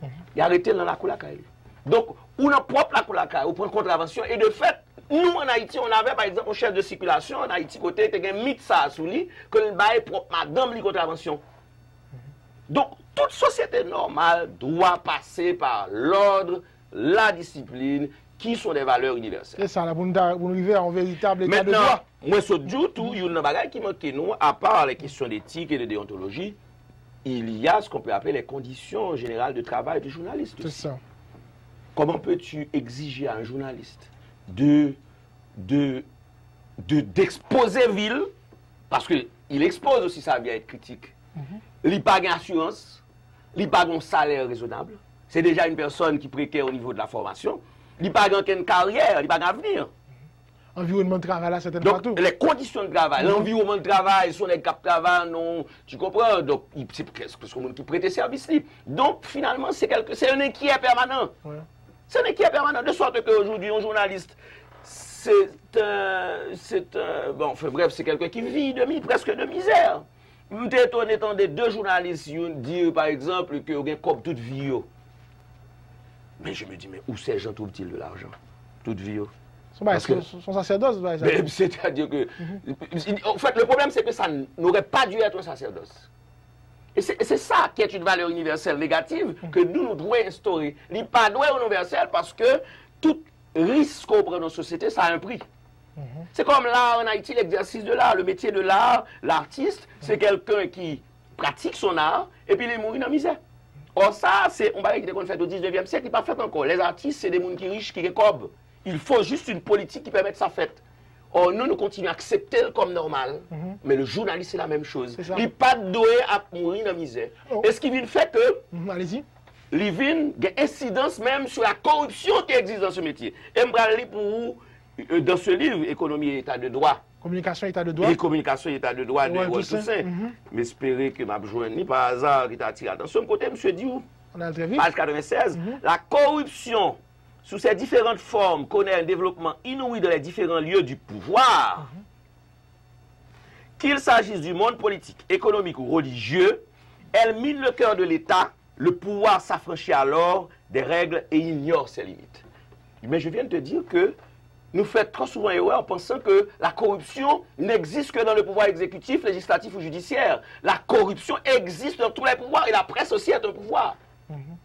Mm -hmm. Il a arete nan la kou la kaye. Donc, ou nan prop la kou la kaye, ou pren kontravensyon, et de fait, nou an Haiti, on avè par exemple, on chèf de sikulasyon, an Haiti kote, te gen mit sa asou li, ke l baye prop madame li kontravensyon. Mm -hmm. Donc, toute société normale doit passer par l'ordre, la discipline, qui sont des valeurs universelles. C'est ça, vous nous arrivez en véritable état de droit. Moi, ce du tout, il y a une bagaille qui manque nous, à part les questions d'éthique et de déontologie, il y a ce qu'on peut appeler les conditions générales de travail du journaliste. C'est ça. Comment peux-tu exiger à un journaliste de d'exposer ville, parce qu'il expose aussi ça bien être critique, il n'y a pas d'assurance, il n'y a pas de salaire raisonnable. C'est déjà une personne qui précaire au niveau de la formation. Il n'y a pas de carrière, il n'y a pas d'avenir. Environnement de travail, là, c'est Donc, les conditions de travail, l'environnement de travail, sont les cap travail, non, tu comprends? Donc, c'est presque ce qui prête service libre. Donc, finalement, c'est un inquiet permanent. C'est un inquiet permanent. De sorte qu'aujourd'hui, un journaliste, c'est un, c'est un, bon, enfin, bref, c'est quelqu'un qui vit de, presque de misère. Mwen te ton etan de de jounalist yon dir par exemple ke yo gen kop tout vi yo. Men je me di men ou se jan trouv til de l'arjan? Tout vi yo. Son sacerdos? sacerdoce. C'est-à-dire que... En fait, le problème, c'est que ça n'aurait pas dû être un sacerdoce. Et c'est ça qui est une valeur universelle négative que nous, nous devons instaurer. L'hypadoué universel parce que tout risque qu'on prend dans la société, ça a un prix. C'est comme là en Haïti, l'exercice de l'art, le métier de l'art, l'artiste, c'est quelqu'un qui pratique son art et puis il est mort dans la misère. Or ça, c'est on va qui qu'on fait au 19e siècle, il n'est pas fait encore. Les artistes, c'est des gens qui riches, qui récobent. Il faut juste une politique qui permette sa fête. Or, nous, nous continuons à accepter comme normal, mhm. mais le journaliste, c'est la même chose. Il n'est pas doué à mourir dans la misère. Oh. Et ce qui vient fait que... Mhm, allez-y. Il vient incidence même sur la corruption qui existe dans ce métier. Et je pour vous dans ce livre, Économie et État de droit. Communication et État de droit. Et communication et État de droit de Roy Toussaint. Mhm. M'espérer que m'a ni par hasard qui t'a attiré l'attention. Côté, monsieur vite. Page 96. Mhm. La corruption sous ses différentes formes connaît un développement inouï dans les différents lieux du pouvoir. Mhm. Qu'il s'agisse du monde politique, économique ou religieux, elle mine le cœur de l'État. Le pouvoir s'affranchit alors des règles et ignore ses limites. Mais je viens de te dire que nous faisons trop souvent erreur en pensant que la corruption n'existe que dans le pouvoir exécutif, législatif ou judiciaire. La corruption existe dans tous les pouvoirs et la presse aussi est un pouvoir. Mhm.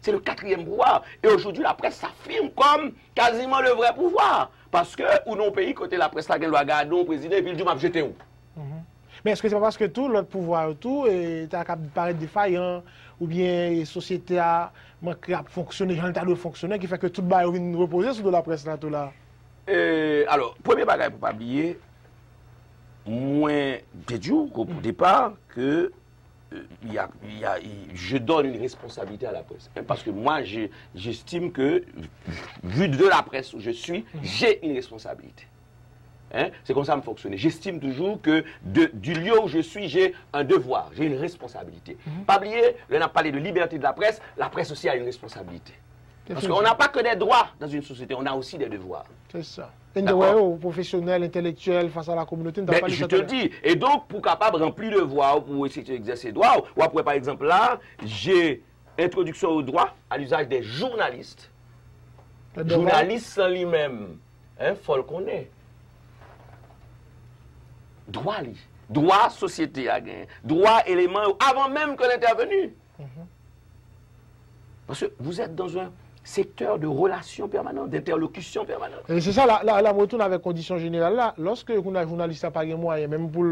C'est le quatrième pouvoir. Et aujourd'hui, la presse s'affirme comme quasiment le vrai pouvoir. Parce que, ou non pays, côté la presse, la loi Gardon, président, et puis il dit, m'a jeté où? Mhm. Mais est-ce que c'est pas parce que tout l'autre pouvoir tout t'as qu'à paraître défaillant ou bien les sociétés a manqué à fonctionner, ai de fonctionner qui fait que tout le vient reposer sur de la presse là tout là? Euh, alors, premier bagage pour pas oublier, moins de jours au départ que euh, je donne une responsabilité à la presse. Parce que moi, j'estime que, vu de la presse où je suis, j'ai une responsabilité. Hein, C'est comme ça que je fonctionne. J'estime toujours que de- du lieu où je suis, j'ai un devoir, j'ai une responsabilité. Pas oublier, on a parlé de liberté de la presse, la presse aussi a une responsabilité. Parce qu'on n'a pas que des droits dans une société, on a aussi des devoirs. C'est ça. Ouais, aux professionnels, intellectuels, face à la communauté, Ben, je te dis. Et donc, pour capable remplir le devoir, pour essayer d'exercer le droit, ou après, par exemple, là, j'ai introduction au droit à l'usage des journalistes. Le devoir. Journaliste sans lui-même, hein, faut le connaître. Droit, lui. Droit, société à gagner. Droit, élément, avant même que l'intervenu. Parce que vous êtes dans un secteur de relations permanentes, d'interlocution permanente. Et c'est ça, la, la, la retourne avec condition générale là. Lorsque on a journaliste à pas de moyens, même pour,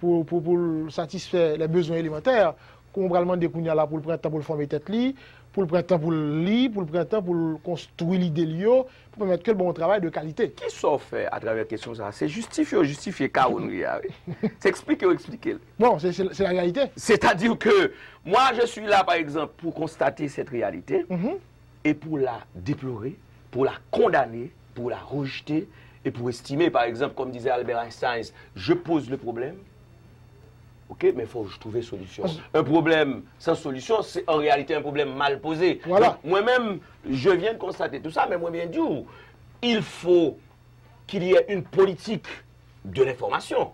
pour, pour, pour satisfaire les besoins élémentaires, qu'on va demander qu'on y a là pour le printemps pour le former tête li, pour le printemps pour le lit, pour le printemps pour le construire l'idée lio, pour permettre que le bon travail de qualité. Qui sont fait à travers la question ça C'est justifier ou justifier chaos nous y a, oui. C'est expliquer ou expliquer. Bon, c'est la réalité. C'est-à-dire que moi, je suis là, par exemple, pour constater cette réalité Mhm. Et pour la déplorer, pour la condamner, pour la rejeter et pour estimer, par exemple, comme disait Albert Einstein, je pose le problème. Ok, mais il faut trouver solution. Un problème sans solution, c'est en réalité un problème mal posé. Voilà. Moi-même, je viens de constater tout ça, mais moi bien dire, il faut qu'il y ait une politique de l'information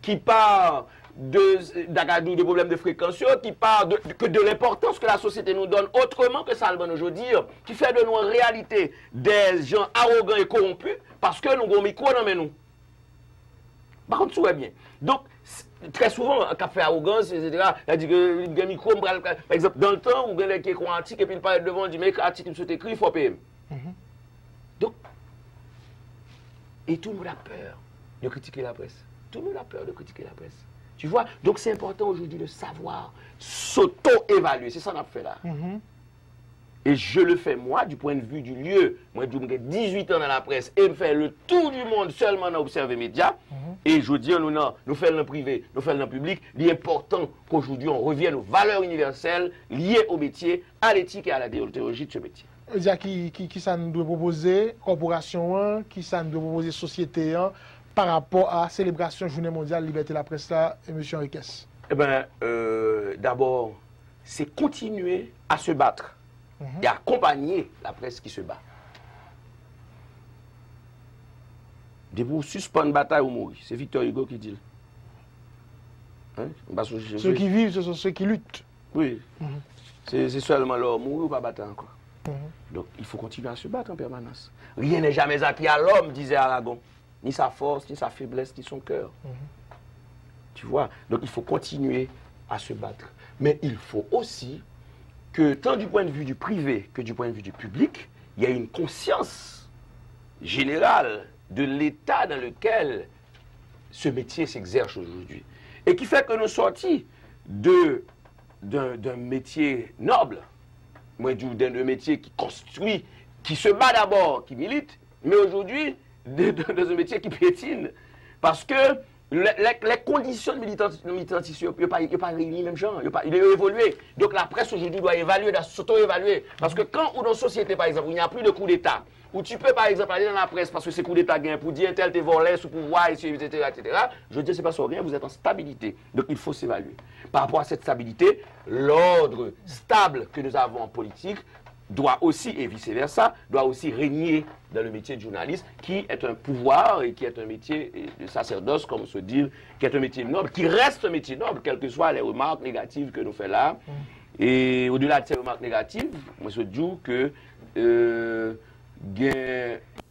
qui part de d'Agadou, des problèmes de fréquentation, qui part de, que de l'importance que la société nous donne autrement que ça aujourd'hui, qui fait de nous en réalité des gens arrogants et corrompus parce que nous avons micro dans nous. Par contre, tout bien. Donc, très souvent, un café arrogance, etc., il a dit que le micro, par exemple, dans le temps où il y a des antiques et puis il parle devant, il dit, mais article, il écrit, il faut payer. Donc, et tout le monde a peur de critiquer la presse. Tout le monde a peur de critiquer la presse. Tu vois? Donc c'est important aujourd'hui de savoir s'auto-évaluer. C'est ça qu'on a fait là. Mhm. Et je le fais moi du point de vue du lieu. Moi, j'ai 18 ans dans la presse et me faire le tour du monde seulement dans observer médias. Et je dis, nous, non, nous faisons dans le privé, nous faisons dans le public. Il est important qu'aujourd'hui on revienne aux valeurs universelles liées au métier, à l'éthique et à la déontologie de ce métier. Qui, qui, qui ça nous doit proposer, corporation, hein, qui ça nous doit proposer? Société hein, par rapport à la célébration Journée mondiale Liberté de la presse là, et M. Henriquez. Eh bien, euh, d'abord, c'est continuer à se battre et accompagner la presse qui se bat. De vous suspendre bataille ou mourir. C'est Victor Hugo qui dit. Hein? Ceux qui vivent, ce sont ceux qui luttent. Oui. C'est c'est seulement l'homme mourir ou pas battre encore. Mhm. Donc, il faut continuer à se battre en permanence. Rien n'est jamais acquis à l'homme, disait Aragon. Ni sa force, ni sa faiblesse, ni son cœur. Tu vois? Donc, il faut continuer à se battre. Mais il faut aussi que, tant du point de vue du privé que du point de vue du public, il y ait une conscience générale de l'état dans lequel ce métier s'exerce aujourd'hui. Et qui fait que nous sortis d'un métier noble, d'un métier qui construit, qui se bat d'abord, qui milite, mais aujourd'hui, dans un métier qui piétine. Parce que les, les- les conditions de militant- de militantisme, il pas, y pas réuni même genre, il est évolué. Donc la presse aujourd'hui doit évaluer, doit s'auto-évaluer. Parce que quand, ou dans une société, par exemple, où il n'y a plus de coup d'État, où tu peux, par exemple, aller dans la presse parce que c'est coup d'État gain, pour dire tel t'es volé sous pouvoir, etc., etc., je dis, c'est pas sur rien, vous êtes en stabilité. Donc il faut s'évaluer. Par rapport à cette stabilité, l'ordre stable que nous avons en politique doit aussi, et vice-versa, doit aussi régner dans le métier de journaliste, qui est un pouvoir et qui est un métier de sacerdoce, comme on se dit, qui est un métier noble, qui reste un métier noble, quelles que soient les remarques négatives que nous faisons là. Et au-delà de ces remarques négatives, moi je dis que euh,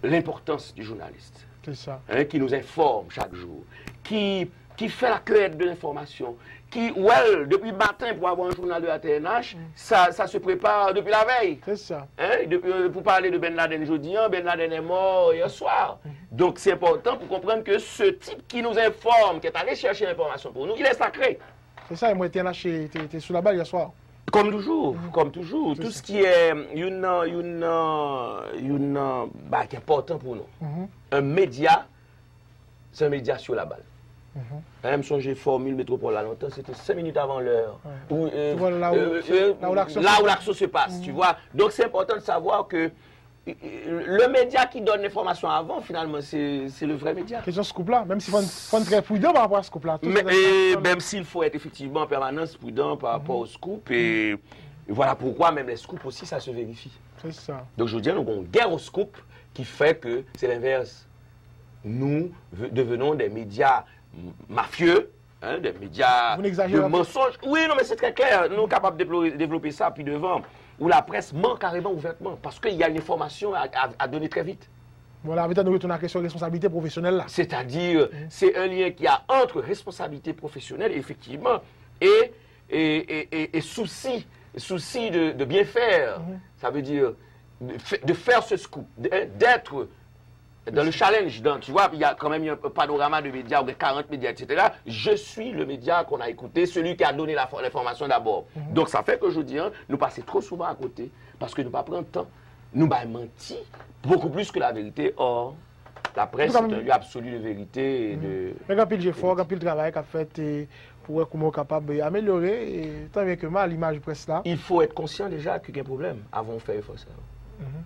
l'importance du journaliste ça. hein, qui nous informe chaque jour, qui, qui fait la cueillette de l'information, qui, well, depuis le matin pour avoir un journal de la TNH, ça, ça se prépare depuis la veille. C'est ça. Hein, depuis, euh, pour parler de Ben Laden jeudi, hein, Ben Laden est mort hier soir. Donc c'est important pour comprendre que ce type qui nous informe, qui est allé chercher l'information pour nous, il est sacré. C'est ça, et moi, TNH était sous la balle hier soir. Comme toujours, comme toujours. Tout ce qui est une, une, une, bah, qui est important pour nous. Un média, c'est un média sur la balle. Même son j'ai formule métropole là longtemps, c'était 5 minutes avant l'heure. là, où, l'action se passe, tu vois. Donc c'est important de savoir que le média qui donne l'information avant, finalement, c'est le vrai média. Question scoop là, même s'il faut, être très prudent par rapport à ce scoop là. Mais, même s'il faut être effectivement en permanence prudent par rapport au scoop. Et, voilà pourquoi même les scoops aussi, ça se vérifie. C'est ça. Donc je veux dire, nous avons une guerre au scoop qui fait que c'est l'inverse. Nous devenons des médias mafieux, hein, des médias de mensonges. Oui, non, mais c'est très clair. Nous sommes capables de développer ça puis devant où la presse ment carrément ouvertement parce qu'il y a une information à, donner très vite. Voilà, avec nous retourner à la question de responsabilité professionnelle là. C'est-à-dire, mm. c'est un lien qui a entre responsabilité professionnelle, effectivement, et, et, souci, souci de, bien faire. Mm. Ça veut dire de, faire ce scoop, d'être dans le challenge, tu vois, il y a quand même un panorama de médias, de 40 médias, etc. Je suis le média qu'on a écouté, celui qui a donné l'information d'abord. Mhm. Donc ça fait que je dis, hein, nous passons trop souvent à côté parce que nous pas prendre temps. Nous avons menti beaucoup plus que la vérité. Or, la presse est un lieu absolu de vérité. Et de, Mais quand il fort, quand il travail qu'a fait pour être capable d'améliorer, tant bien que mal l'image presse là. Il faut être conscient déjà qu'il y a un problème avant de faire ça. Mhm.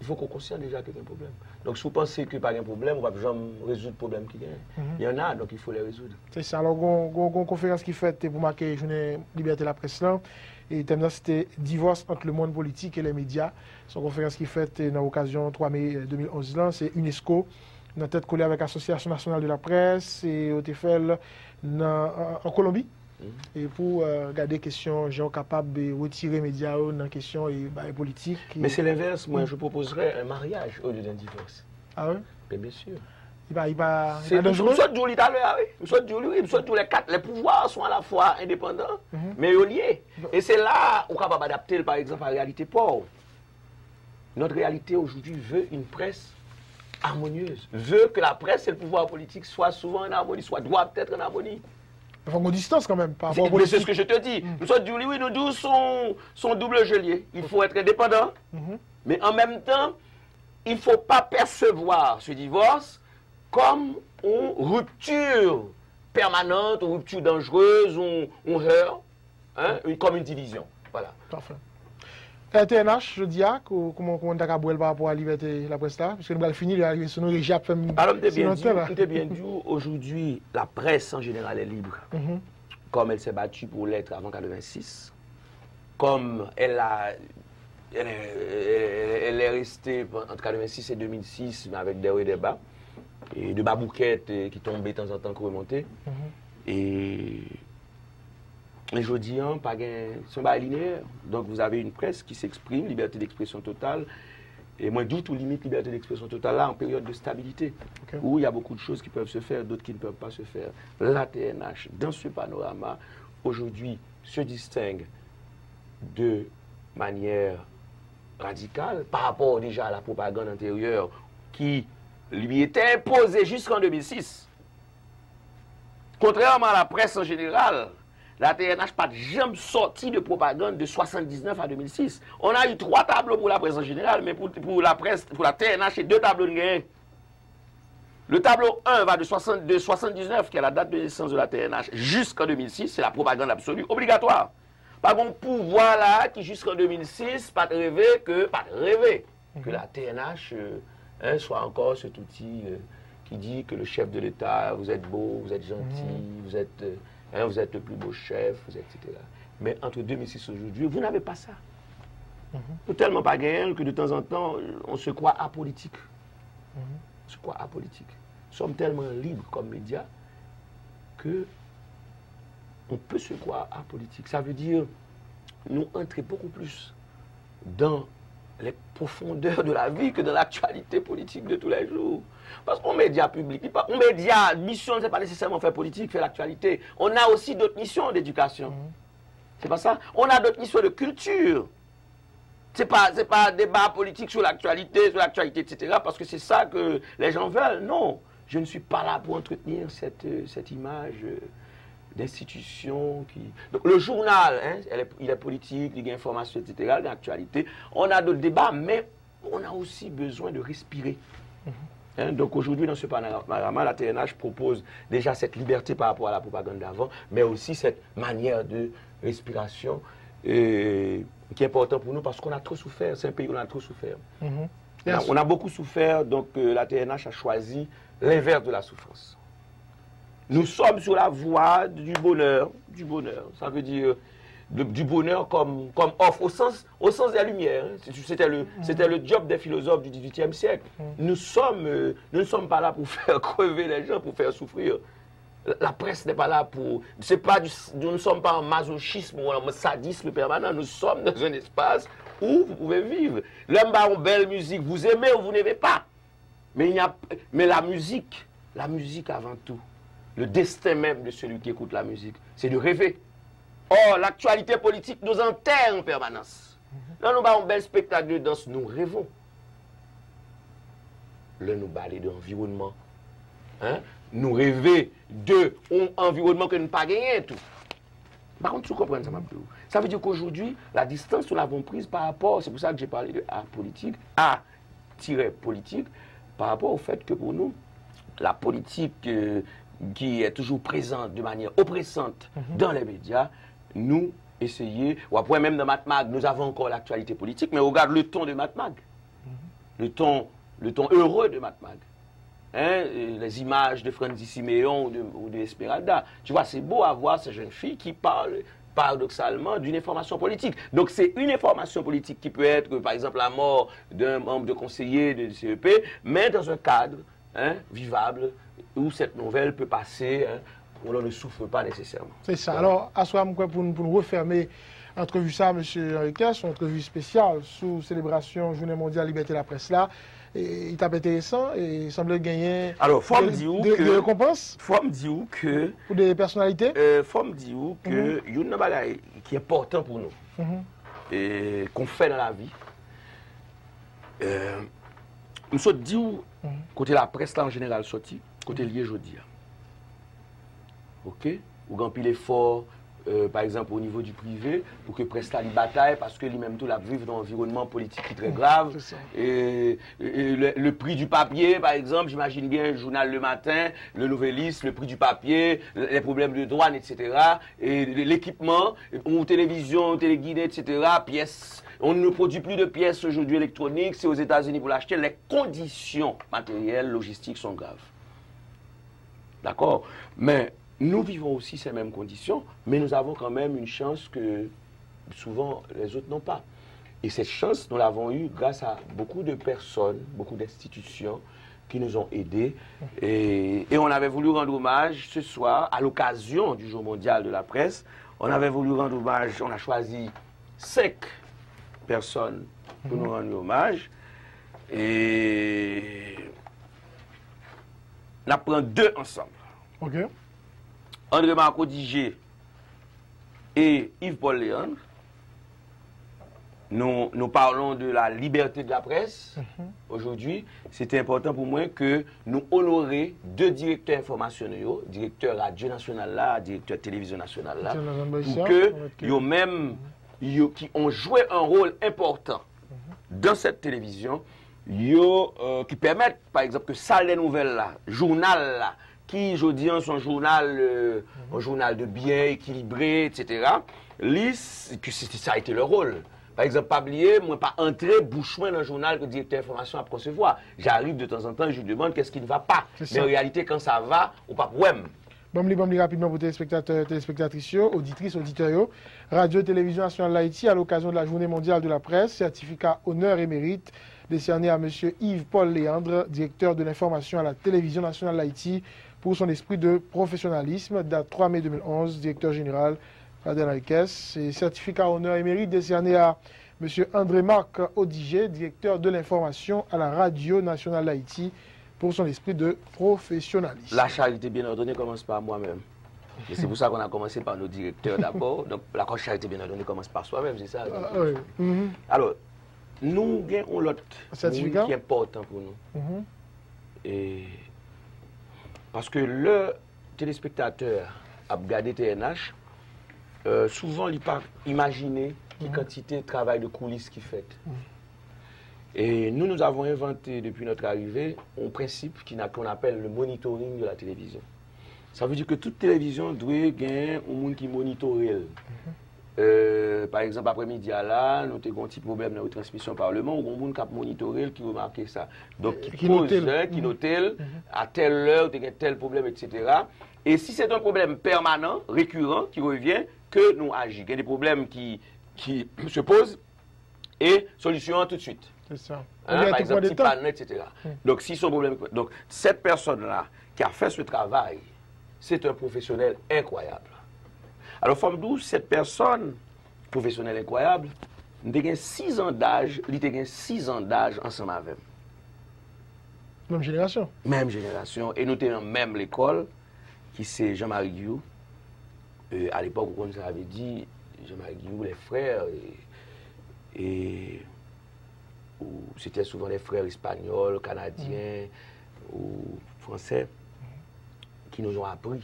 Il faut qu'on conscient déjà qu'il y a un problème. Donc, si vous pensez qu'il n'y a pas de problème, on va jamais résoudre le problème qu'il y a. Mhm. Il y en a, donc il faut les résoudre. C'est ça. Alors, il y a une conférence qui fait pour marquer la journée Liberté de la presse là. Et thème c'était Divorce entre le monde politique et les médias. C'est une conférence qui fait dans l'occasion 3 mai 2011 là. C'est UNESCO, dans tête collée avec l'Association nationale de la presse et au TFL en Colombie. Et pour euh, regarder question, gens capables de retirer les médias dans la question et, bah, politique. Mais c'est l'inverse. Moi, je proposerais un mariage au lieu d'un divorce. Ah oui Mais bien sûr. Il va, il va, dangereux. Nous sommes tous les tous les quatre. Les pouvoirs sont à la fois indépendants, mhm. mais liés. Et c'est là où on est capable d'adapter, par exemple, à la réalité pauvre. Notre réalité aujourd'hui veut une presse harmonieuse, veut que la presse et le pouvoir politique soient souvent en harmonie, soit doivent être en harmonie. Il faut qu'on distance quand même par rapport C'est ce que je te dis. Mm. Nous sommes oui, oui, nous deux sont, sont double gelier. Il faut être indépendant, mm-hmm. mais en même temps, il ne faut pas percevoir ce divorce comme une rupture permanente, une rupture dangereuse, une, une heure, hein, comme une division. Voilà. Parfait. LTNH, je di ak, ou koman tak abouel par rapport a liberté la presse la? Piske nou bal fini, lè yon sonou rejap fèm... Alors, mte bien diou, mte bien diou, aujourd'hui, la presse en général est libre. Mm -hmm. Comme elle s'est battue pour l'être avant 86, comme elle a... Elle, elle, elle est restée entre 86 et 2006, mais avec des hauts et des bas, et de bas bouquettes qui tombaient de temps en temps, qui remontaient, mm -hmm. et... et je dis, hein, pas sont pas linéaires. Donc vous avez une presse qui s'exprime, liberté d'expression totale. Et moi, d'où tout limite liberté d'expression totale là en période de stabilité, où il y a beaucoup de choses qui peuvent se faire, d'autres qui ne peuvent pas se faire. La TNH, dans ce panorama, aujourd'hui, se distingue de manière radicale par rapport déjà à la propagande antérieure qui lui était imposée jusqu'en 2006. Contrairement à la presse en général, la TNH pas jamais sorti de propagande de 79 à 2006. On a eu trois tableaux pour la presse en général, mais pour, la presse, pour la TNH, c'est deux tableaux de gain. Le tableau 1 va de, 79, qui est la date de naissance de la TNH, jusqu'en 2006, c'est la propagande absolue, obligatoire. Par contre, pouvoir là, qui jusqu'en 2006, pas de rêver que, pas de rêver, que la TNH euh, hein, soit encore cet outil euh, qui dit que le chef de l'État, vous êtes beau, vous êtes gentil, mhm. vous êtes... Euh, Hein, vous êtes le plus beau chef, vous êtes, etc. Mais entre 2006 et aujourd'hui, vous n'avez pas ça. Mm Tellement pas gagné que de temps en temps, on se croit apolitique. Mhm. On se croit apolitique. Nous sommes tellement libres comme médias que on peut se croire apolitique. Ça veut dire nous entrer beaucoup plus dans les profondeurs de la vie que dans l'actualité politique de tous les jours. Parce qu'un média public, un média, mission, ce n'est pas nécessairement faire politique, faire l'actualité. On a aussi d'autres missions d'éducation. Mhm. C'est pas ça? On a d'autres missions de culture. Pas, c'est pas un débat politique sur l'actualité, sur l'actualité, etc. Parce que c'est ça que les gens veulent. Non, je ne suis pas là pour entretenir cette, euh, cette image euh, d'institution qui. Donc le journal, hein, elle est- il est politique, il y a information, etc. L'actualité. On a d'autres débats, mais on a aussi besoin de respirer. Hein, donc aujourd'hui, dans ce panorama, la TNH propose déjà cette liberté par rapport à la propagande d'avant, mais aussi cette manière de respiration euh, qui est importante pour nous parce qu'on a trop souffert. C'est un pays où on a trop souffert. Mhm. On a, on a beaucoup souffert, donc euh, la TNH a choisi l'inverse de la souffrance. Nous sommes sur la voie du bonheur, du bonheur. Ça veut dire de- du bonheur comme, comme offre, au sens, au sens des lumières. hein. C'était le, c'était le job des philosophes du XVIIIe siècle. Nous, sommes, euh, nous ne sommes pas là pour faire crever les gens, pour faire souffrir. La- La presse n'est pas là pour. C'est pas du- nous ne sommes pas en masochisme ou en sadisme permanent. Nous sommes dans un espace où vous pouvez vivre. L'homme a une belle musique. Vous aimez ou vous n'aimez pas. Mais, il n'y a, mais la musique, la musique avant tout, le destin même de celui qui écoute la musique, c'est de rêver. Or, l'actualité politique nous enterre en permanence. Là, nous avons un bel spectacle de danse, nous rêvons. Là, nous parlons d'environnement. Hein? Nous rêvons de un environnement que nous n'avons pas gagné. Tout. Par contre, tu comprends ça, Mabdou. Ça veut dire qu'aujourd'hui, la distance, nous l'avons prise par rapport, c'est pour ça que j'ai parlé de art politique, art-politique, par rapport au fait que pour nous, la politique euh, qui est toujours présente de manière oppressante mm -hmm. dans les médias, nous essayer, ou après même dans Matmag, nous avons encore l'actualité politique, mais regarde le ton de Matmag, le ton, le ton heureux de Matmag. Hein, les images de Franzi Siméon ou de, ou de Esmeralda. Tu vois, c'est beau à voir ces jeunes filles qui parlent paradoxalement d'une information politique. Donc c'est une information politique qui peut être, par exemple, la mort d'un membre de conseiller de CEP, mais dans un cadre hein, vivable où cette nouvelle peut passer, hein, où l'on ne souffre pas nécessairement. C'est ça. Alors, à soi, pour, nous- pour nous refermer entrevue ça, M. Henriquez, son entrevue spéciale sous célébration Journée mondiale Liberté de la presse là, et il est intéressant et il semble gagner Alors, faut de, dire de- que- de récompenses Faut me dire que, pour des personnalités. euh, faut me dire que, il y a une bagaille qui est important pour nous. Mhm. et qu'on fait dans la vie. Euh, nous sommes dit où, côté la presse là en général sorti, côté lié jeudi. hein. Ok? Ou grand pile effort, euh, par exemple au niveau du privé, pour que presse là, il bataille parce que lui-même tout la vivre dans un environnement politique qui est très grave. c'est ça. Et, et le, le prix du papier, par exemple, j'imagine bien le journal Le Matin, le Nouvelliste, le prix du papier, les problèmes de douane, etc. Et l'équipement, ou télévision, téléguidée, etc. Pièces. On ne produit plus de pièces aujourd'hui électroniques, c'est aux États-Unis pour l'acheter. Les conditions matérielles, logistiques sont graves. D'accord? Mais nous vivons aussi ces mêmes conditions, mais nous avons quand même une chance que souvent les autres n'ont pas. Et cette chance, nous l'avons eue grâce à beaucoup de personnes, beaucoup d'institutions qui nous ont aidés. Et, on avait voulu rendre hommage ce soir, à l'occasion du Jour mondial de la presse, on avait voulu rendre hommage, on a choisi cinq personnes pour nous rendre hommage. Et on apprend deux ensemble. André Marco Digé et Yves-Paul Léandre, nous, nous, parlons de la liberté de la presse mm -hmm. aujourd'hui. C'était important pour moi que nous honorions deux directeurs informationnels, directeur radio national là, directeur télévision nationale là, pour que yo même yo, qui ont joué un rôle important mm -hmm. dans cette télévision, yo, euh, qui permettent par exemple que ça les nouvelles là, journal là, qui, je dis, sont un journal, euh, un journal de bien, équilibré, etc., ça a été leur rôle. Par exemple, pas oublier, moi, pas entrer bouche-moins dans un journal que le directeur d'information a concevoir. J'arrive de temps en temps, je lui demande qu'est-ce qui ne va pas. Mais en réalité, quand ça va, on pas problème. Bon, me li, bon, me li rapidement pour téléspectateurs, téléspectatrices, auditrices, auditeurs. Radio Télévision Nationale d'Haïti, à l'occasion de la Journée mondiale de la presse, certificat honneur et mérite décerné à M. Yves-Paul Léandre, directeur de l'information à la Télévision Nationale d'Haïti, pour son esprit de professionnalisme, date 3 mai 2011, directeur général Fadel Henriquez. Et certificat honneur et mérite décerné à M. André-Marc Audiger, directeur de l'information à la Radio Nationale d'Haïti, pour son esprit de professionnalisme. La charité bien ordonnée commence par moi-même. Et c'est pour ça qu'on a commencé par nos directeurs d'abord. Donc la charité bien ordonnée commence par soi-même, c'est ça? Ah, oui. Mhm. Alors, nous avons l'autre qui est important pour nous. Mhm. Et parce que le téléspectateur a regardé TNH, euh, souvent il pas imaginer quelle quantité de travail de coulisses qu'il fait. Et nous, nous avons inventé depuis notre arrivée un principe qu'on appelle le monitoring de la télévision. Ça veut dire que toute télévision doit gagner un monde qui monitore. Euh, par exemple, après-midi à là, nous avons un petit problème dans la transmission parlement, où on a monitorer qui remarque ça. Donc, qui, Qui pose, qui note le, à telle heure, tu as tel problème, etc. Et si c'est un problème permanent, récurrent, qui revient, que nous agissons. Il y a des problèmes qui, qui se posent et solution tout de suite. C'est ça. Hein, par exemple, petit panneau, etc. Donc, si son problème. Donc, cette personne-là qui a fait ce travail, c'est un professionnel incroyable. Alors, Femme 12, cette personne, professionnel incroyable, il a 6 ans d'âge, il a 6 ans d'âge ensemble avec moi. Même génération. Même génération. Et nous étions même l'école, qui c'est Jean-Marie Guillou. Euh, à l'époque, on nous avait dit, Jean-Marie Guillou, les frères, et, c'était souvent les frères espagnols, canadiens ou français, qui nous ont appris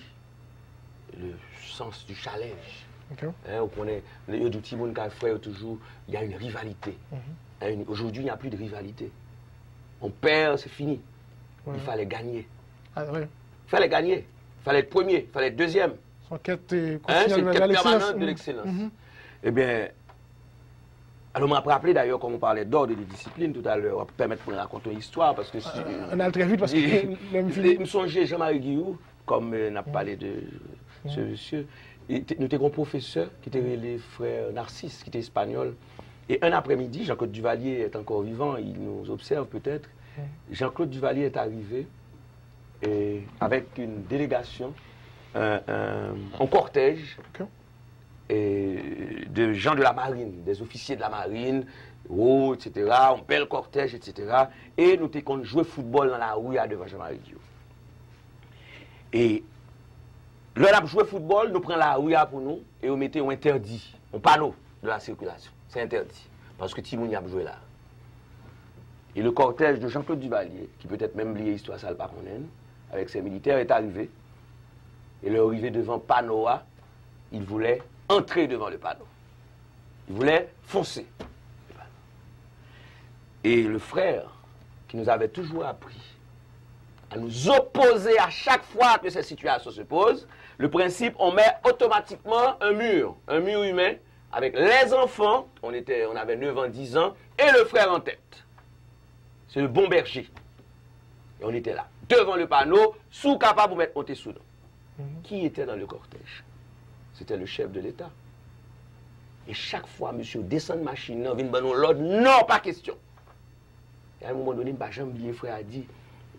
le sens du challenge. Ok. Hein, on connaît, qui a frère toujours, il y a une rivalité. Hein, une- Aujourd'hui, il n'y a plus de rivalité. On perd, c'est fini. Ouais. Il fallait gagner. Ah, ouais. Il fallait gagner. Il fallait être premier, il fallait être deuxième. Son quête euh, Hein, une quête permanente de Mhm. l'excellence. Mhm. Eh bien, alors on m'a rappelé d'ailleurs, comme on parlait d'ordre et de discipline tout à l'heure, on va permettre de raconter une histoire parce que si, On a très vite parce que Je me songeais Jean-Marie Guillou, comme euh, on a parlé de ce monsieur. Nous étions un professeur qui était les frères Narcisse, qui était espagnol. Et un après-midi, Jean-Claude Duvalier est encore vivant, il nous observe peut-être. Jean-Claude Duvalier est arrivé et avec une délégation, un, un- cortège et de gens de la marine, des officiers de la marine, hauts, etc., un bel cortège, etc. Et nous étions jouer football dans la rue à devant Jean-Marie. Et là, on a joué football, nous prenons la rue pour nous et on mettait un interdit, un panneau de la circulation. C'est interdit. Parce que Timoun y a joué là. Et le cortège de Jean-Claude Duvalier, qui peut-être même lié histoire ça le pas connaître, avec ses militaires, est arrivé. Et leur arrivé devant Panoa, il voulait entrer devant le panneau. Il voulait foncer. Et le frère, qui nous avait toujours appris à nous opposer à chaque fois que cette situation se pose, le principe, on met automatiquement un mur, un mur humain, avec les enfants, on, était, on avait 9 ans, 10 ans, et le frère en tête. C'est le bon berger. Et on était là, devant le panneau, sous capable de mettre monter sous nous. Qui était dans le cortège? C'était le chef de l'État. Et chaque fois, monsieur descend de machine, non, vient nous l'ordre, non, pas question. Et à un moment donné, bah, Jean-Billy frère a dit,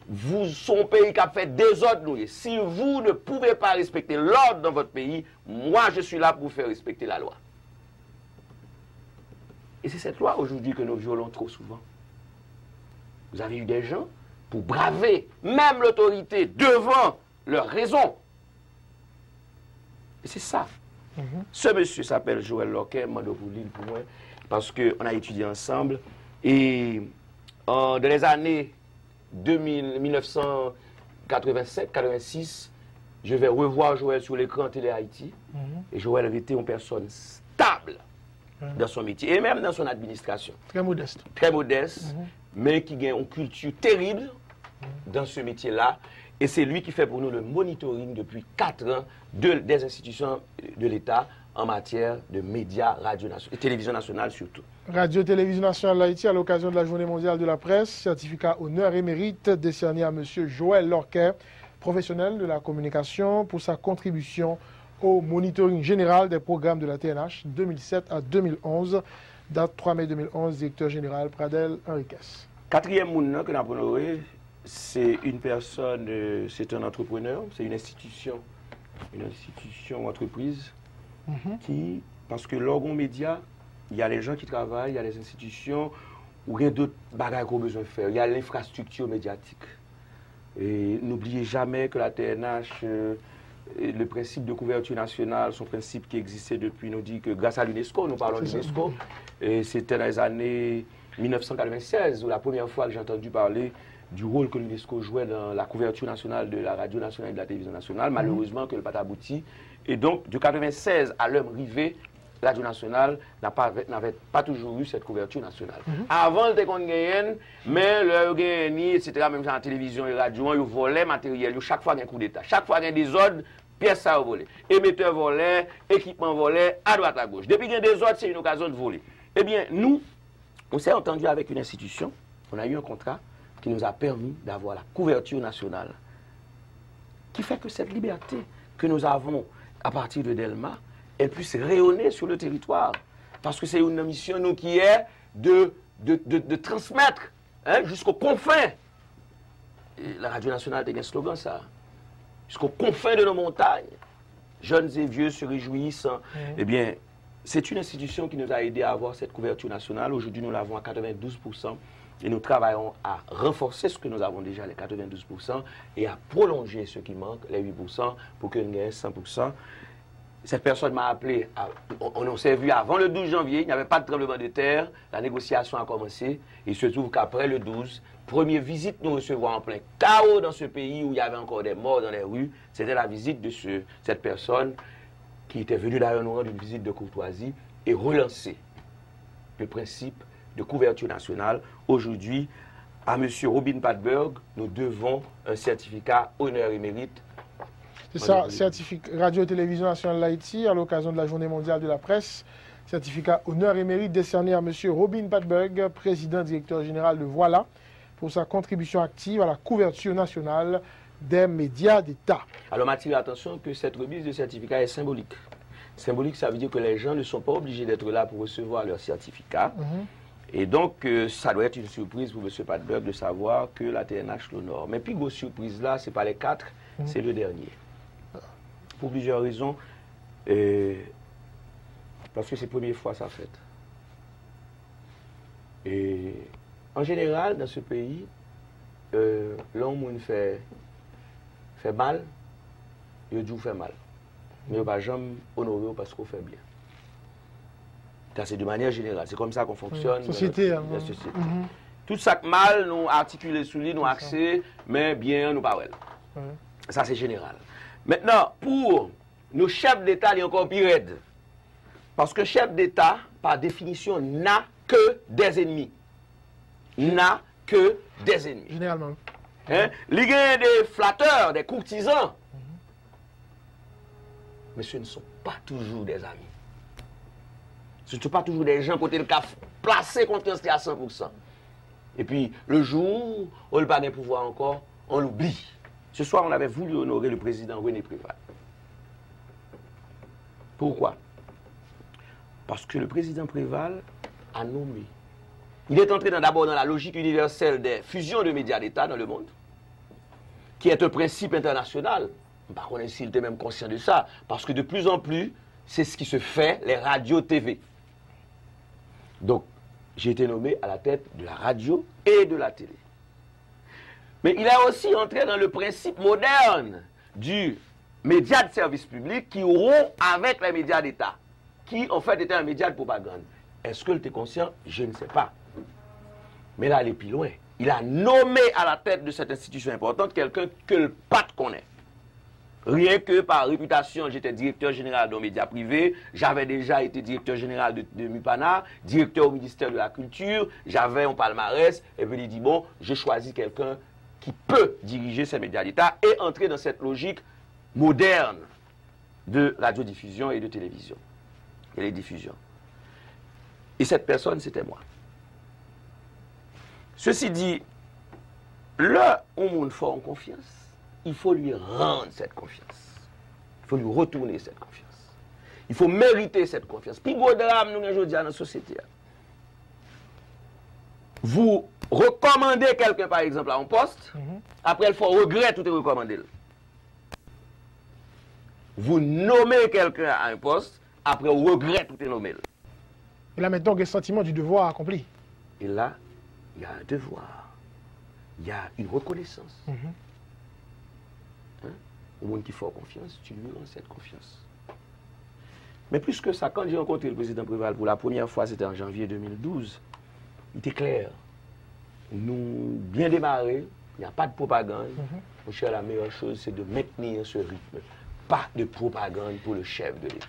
vous, son pays qui a fait des ordres, si vous ne pouvez pas respecter l'ordre dans votre pays, moi, je suis là pour vous faire respecter la loi. Et c'est cette loi aujourd'hui que nous violons trop souvent. Vous avez eu des gens pour braver même l'autorité devant leur raison. Et c'est ça. Ce monsieur s'appelle Joël Loquet, m'a pour l'île pour moi, parce qu'on a étudié ensemble. Et dans les années 2000, 1987-86, je vais revoir Joël sur l'écran télé Haïti. Et Joël était une personne stable dans son métier et même dans son administration Très modeste. très modeste, mais qui a une culture terrible dans ce métier-là. Et c'est lui qui fait pour nous le monitoring depuis 4 ans de- des institutions de l'État en matière de médias, radio et télévision nationale surtout. Radio-Télévision Nationale d'Haïti, à l'occasion de la Journée mondiale de la presse, certificat honneur et mérite décerné à M. Joël Lorquet, professionnel de la communication, pour sa contribution au monitoring général des programmes de la TNH 2007 à 2011. Date 3 mai 2011, directeur général Pradel Henriquez. Quatrième monde que nous avons honoré, c'est une personne, euh, c'est un entrepreneur, c'est une institution, une institution entreprise qui, parce que l'orgon média, il y a les gens qui travaillent, il y a les institutions, ou il y a d'autres bagages qu'on a besoin de faire. Il y a l'infrastructure médiatique. Et n'oubliez jamais que la TNH, euh, le principe de couverture nationale, son principe qui existait depuis, nous dit que grâce à l'UNESCO, nous parlons de l'UNESCO, et c'était dans les années 1996, où la première fois que j'ai entendu parler du rôle que l'UNESCO jouait dans la couverture nationale de la radio nationale et de la télévision nationale. Mhm. Malheureusement, que le pas abouti. Et donc, de 96 à l'homme rivé, la radio nationale n'avait pas, toujours eu cette couverture nationale. Mhm. Avant, le décompte mais le gagné, etc., même dans la télévision et la radio, ils volaient matériel, chaque fois qu'il y a un coup d'État. Chaque fois qu'il y a des ordres, pièces à voler. Émetteur volé, équipement volé, à droite, à gauche. Depuis qu'il y a des ordres, c'est une occasion de voler. Eh bien, nous, on s'est entendu avec une institution, on a eu un contrat qui nous a permis d'avoir la couverture nationale, qui fait que cette liberté que nous avons à partir de Delma, elle puisse rayonner sur le territoire. Parce que c'est une mission, nous, qui est de, de, transmettre hein, jusqu'aux confins. la Radio nationale a un slogan, ça. Jusqu'aux confins de nos montagnes. Jeunes et vieux se réjouissent. Mmh. Eh bien, c'est une institution qui nous a aidé à avoir cette couverture nationale. Aujourd'hui, nous l'avons à 92%. Et nous travaillons à renforcer ce que nous avons déjà, les 92%, et à prolonger ce qui manque, les 8%, pour que nous ayons 100%. Cette personne m'a appelé, on, s'est vu avant le 12 janvier, il n'y avait pas de tremblement de terre, la négociation a commencé. Il se trouve qu'après le 12, première visite, nous recevons en plein chaos dans ce pays où il y avait encore des morts dans les rues. C'était la visite de cette personne qui était venue d'ailleurs nous rendre une visite de courtoisie et relancer le principe de couverture nationale. Aujourd'hui, à M. Robin Padberg, nous devons un certificat honneur et mérite c'est ça, certificat Radio-Télévision Nationale d'Haïti à l'occasion de la Journée mondiale de la presse. Certificat honneur et mérite décerné à M. Robin Patberg, président directeur général de Voilà, pour sa contribution active à la couverture nationale des médias d'État. Alors, m'attire attention que cette remise de certificat est symbolique. Symbolique, ça veut dire que les gens ne sont pas obligés d'être là pour recevoir leur certificat. Mhm. Et donc, euh, ça doit être une surprise pour M. Patberg de savoir que la TNH l'honore. Mais puis, grosse surprise là, ce n'est pas les quatre, mhm. c'est le dernier pour plusieurs raisons. Et parce que c'est la première fois ça fait. Et en général, dans ce pays, euh, l'homme fait, fait mal, il dit fait mal. Mais il ne va jamais honorer parce qu'on fait bien. C'est de manière générale. C'est comme ça qu'on fonctionne. société. Hein. Mhm. Tout ça mal, nous articulons sous lui, nous accès, mais bien, nous pas Ça, c'est général. Maintenant, pour nos chefs d'État, il y a encore pire. Parce que chef d'État, par définition, n'a que des ennemis. N'a que des ennemis. Généralement. Hein? A des flatteurs, des courtisans. Mais ce ne sont pas toujours des amis. Ce ne sont pas toujours des gens côté le cas placés contre un à 100%. Et puis, le jour où le pas de pouvoir encore, on l'oublie. Ce soir, on avait voulu honorer le président René Préval. Pourquoi? Parce que le président Préval a nommé. Il est entré d'abord dans la logique universelle des fusions de médias d'État dans le monde, qui est un principe international. Par contre, s'il était même conscient de ça, parce que de plus en plus, c'est ce qui se fait, les radios-TV. Donc, j'ai été nommé à la tête de la radio et de la télé. Mais il a aussi entré dans le principe moderne du média de service public qui rompt avec les médias d'État, qui en fait étaient un média de propagande. Est-ce que était conscient? Je ne sais pas. Mais là, il est plus loin. Il a nommé à la tête de cette institution importante quelqu'un que le PAT connaît. Rien que par réputation, j'étais directeur général d'un média privé, j'avais déjà été directeur général de, Mupana, directeur au ministère de la Culture, j'avais un palmarès, et puis il dit, bon, j'ai choisi quelqu'un qui peut diriger ces médias d'État et entrer dans cette logique moderne de radiodiffusion et de télévision. Et les diffusions. Et cette personne, c'était moi. Ceci dit, là où on fait en confiance, il faut lui rendre cette confiance. Il faut lui retourner cette confiance. Il faut mériter cette confiance. Puis, gros drame, nous, aujourd'hui, dans la société. Vous recommander quelqu'un, par exemple, à un poste, mhm. après, il faut regret tout est recommandé. Vous nommez quelqu'un à un poste, après, vous regret tout est nommé. Et là, maintenant, il y a le sentiment du devoir accompli? Et là, il y a un devoir. Il y a une reconnaissance. Mm -hmm. Au monde qui fait confiance, tu lui rends cette confiance. Mais plus que ça, quand j'ai rencontré le président Préval pour la première fois, c'était en janvier 2012, il était clair. Nous, bien démarrer, il n'y a pas de propagande. Mon cher, la meilleure chose, c'est de maintenir ce rythme. Pas de propagande pour le chef de l'État.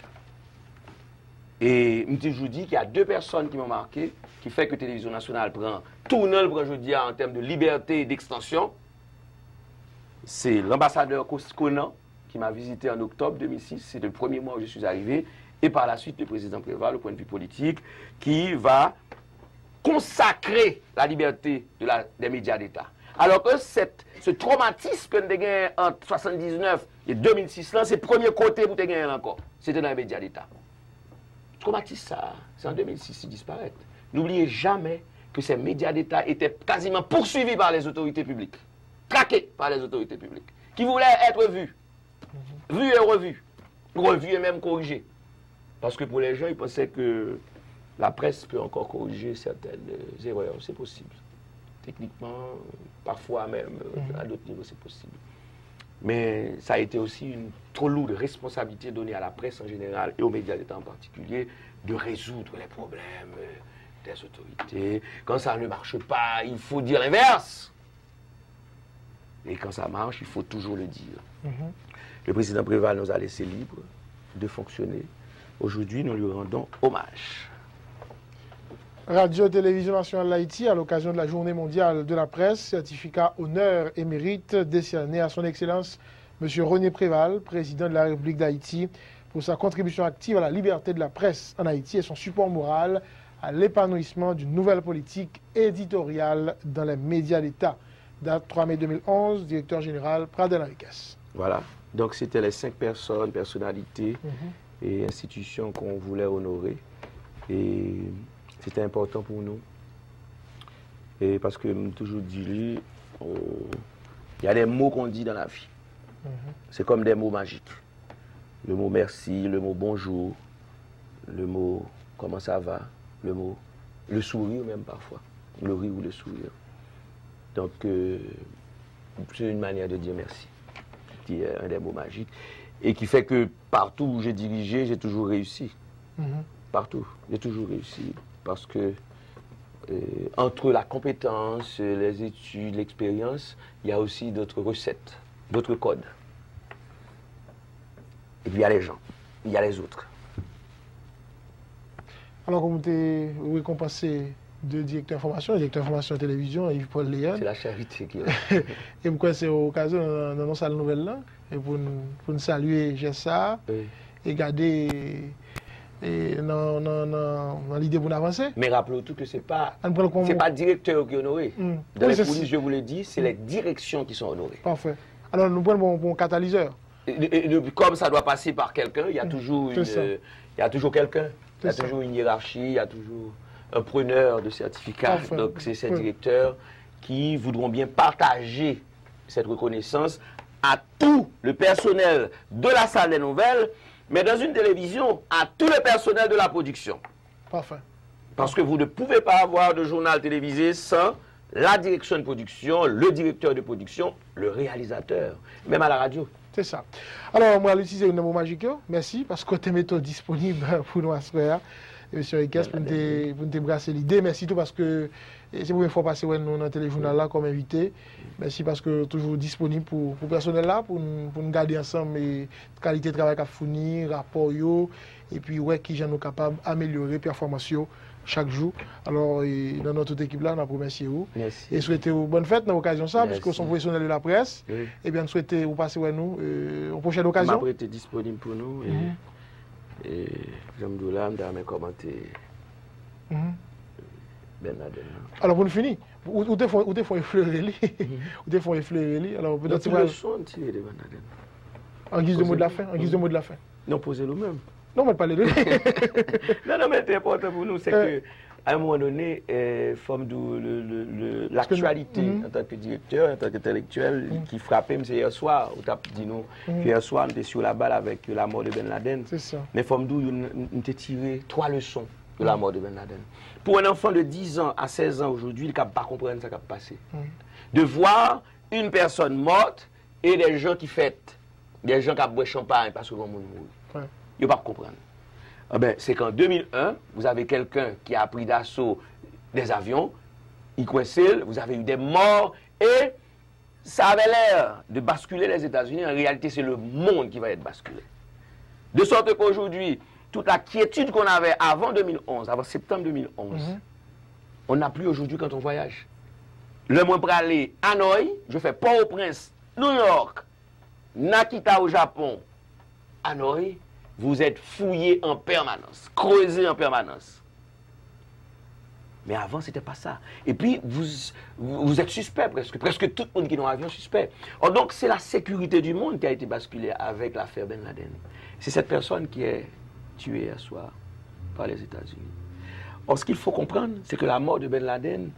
Et je vous dis qu'il y a deux personnes qui m'ont marqué, qui fait que Télévision Nationale prend tournant le je dis, en termes de liberté et d'extension. C'est l'ambassadeur Conan, qui m'a visité en octobre 2006. C'est le premier mois où je suis arrivé. Et par la suite, le président Préval, au point de vue politique, qui va consacrer la liberté des médias d'État. Alors que cette, ce traumatisme que nous avons gagné entre 1979 et 2006, c'est le premier côté pour gagné encore. C'était dans les médias d'État. Traumatisme, ça, c'est en 2006, il disparaît. N'oubliez jamais que ces médias d'État étaient quasiment poursuivis par les autorités publiques, traqués par les autorités publiques, qui voulaient être vus, vus et revus, revus et même corrigés. Parce que pour les gens, ils pensaient que la presse peut encore corriger certaines erreurs. C'est possible. Techniquement, parfois même, à d'autres niveaux, c'est possible. Mais ça a été aussi une trop lourde responsabilité donnée à la presse en général et aux médias d'État en particulier de résoudre les problèmes des autorités. Quand ça ne marche pas, il faut dire l'inverse. Et quand ça marche, il faut toujours le dire. Le président Préval nous a laissé libre de fonctionner. Aujourd'hui, nous lui rendons hommage. Radio-Télévision nationale d'Haïti, à l'occasion de la Journée mondiale de la presse, certificat honneur et mérite décerné à son Excellence M. René Préval, président de la République d'Haïti, pour sa contribution active à la liberté de la presse en Haïti et son support moral à l'épanouissement d'une nouvelle politique éditoriale dans les médias d'État. Date 3 mai 2011, directeur général Pradel Enriquez. Voilà, donc c'était les cinq personnes, personnalités Mhm. et institutions qu'on voulait honorer. Et c'était important pour nous. Et parce que, toujours dit, oh, il y a des mots qu'on dit dans la vie. C'est comme des mots magiques. Le mot merci, le mot bonjour, le mot comment ça va, le mot le sourire même parfois, le rire ou le sourire. Donc, euh, c'est une manière de dire merci, qui est un des mots magiques, et qui fait que partout où j'ai dirigé, j'ai toujours réussi. Mhm. Partout, j'ai toujours réussi, parce que euh, entre la compétence, les études, l'expérience, il y a aussi d'autres recettes, d'autres codes. Et puis il y a les gens, il y a les autres. Alors, comme vous avez récompensé deux directeurs d'information, le directeur d'information télévision, Yves-Paul Léon, C'est la charité qui est. et pourquoi c'est l'occasion dans notre salle nouvelle là, et pour nous, pour nous saluer Gessa, Oui. et garder et dans, dans, dans, dans l'idée pour nous avancer. Mais rappelez-vous tout que pas, prend comme- c'est pas le directeur qui est honoré. Mm. Dans Oui, les polices, je vous l'ai dit, c'est les directions qui sont honorées. Parfait. Alors, nous prenons un catalyseur. Et- comme ça doit passer par quelqu'un, il y a toujours, Mm. Une, ça. euh, il y a toujours quelqu'un. Il y a ça. toujours une hiérarchie, il y a toujours un preneur de certificat. Parfait. Donc c'est ces directeurs qui voudront bien partager cette reconnaissance à tout le personnel de la salle des nouvelles, mais dans une télévision, à tout le personnel de la production. Parfait. Parce que vous ne pouvez pas avoir de journal télévisé sans la direction de production, le directeur de production, le réalisateur, même à la radio. C'est ça. Alors, moi, l'utiliser un mot magique. yo. Merci, parce que tu méthode disponible pour nous à ce soir. Et Monsieur Riquet, pour nous te- pour nous te brasser l'idée. Merci tout parce que et c'est la première fois passer ouais, nous dans le téléjournal là comme invité. Merci parce que toujours disponible pour le personnel là, pour nous, pour nous garder ensemble et qualité de travail qu'a fourni, rapport yo, et puis ouais, qui j'en nous capable d'améliorer performance chaque jour. Alors, et dans notre équipe là, on a remercié vous. Merci. Et souhaiter vous bonne fête dans l'occasion ça, puisque sont professionnels de la presse. Oui. Eh bien, nous souhaitons vous passer ouais, nous euh, m'a occasions. été disponible pour nous et, et l'âme dans mes commentaires Mhm. Ben Laden. Alors, pour nous finir, où te font effleurer. Où te font effleurer Alors, peut-être tu vas- le son tiré de Ben Laden. en guise de mot de la fin. En guise de mot de la fin. Non, posez-le même. Non, on va parler de lui. Non, non, mais c'est important pour nous, c'est Euh. que à un moment donné, euh, forme de l'actualité en tant que directeur, en tant qu'intellectuel, qui frappait, c'est hier soir, où t'as dit nous, Mhm. hier soir, on était sur la balle avec la mort de Ben Laden. Ça. Mais forme d'où on t'a tiré trois leçons de la mort de Ben Laden. Pour un enfant de 10 ans à 16 ans aujourd'hui, il ne peut pas comprendre ce qui a passé. De voir une personne morte et des gens qui fêtent, des gens qui bu champagne parce que le monde. Il ne pas comprendre. Ah ben, c'est qu'en 2001, vous avez quelqu'un qui a pris d'assaut des avions, coinçaient, vous avez eu des morts, et ça avait l'air de basculer les États-Unis. En réalité, c'est le monde qui va être basculé. De sorte qu'aujourd'hui, toute la quiétude qu'on avait avant 2011, avant septembre 2011, Mhm. on n'a plus aujourd'hui quand on voyage. Le moins pour aller à Hanoï, je fais Port-au-Prince, New York, Nakita au Japon, Hanoï, vous êtes fouillé en permanence, creusé en permanence. Mais avant, c'était pas ça. Et puis, vous, vous êtes suspect presque. Presque tout le monde qui est dans l'avion suspect. Or, donc, c'est la sécurité du monde qui a été basculée avec l'affaire Ben Laden. C'est cette personne qui est tuée hier soir par les États-Unis. Or, ce qu'il faut comprendre, c'est que la mort de Ben Laden,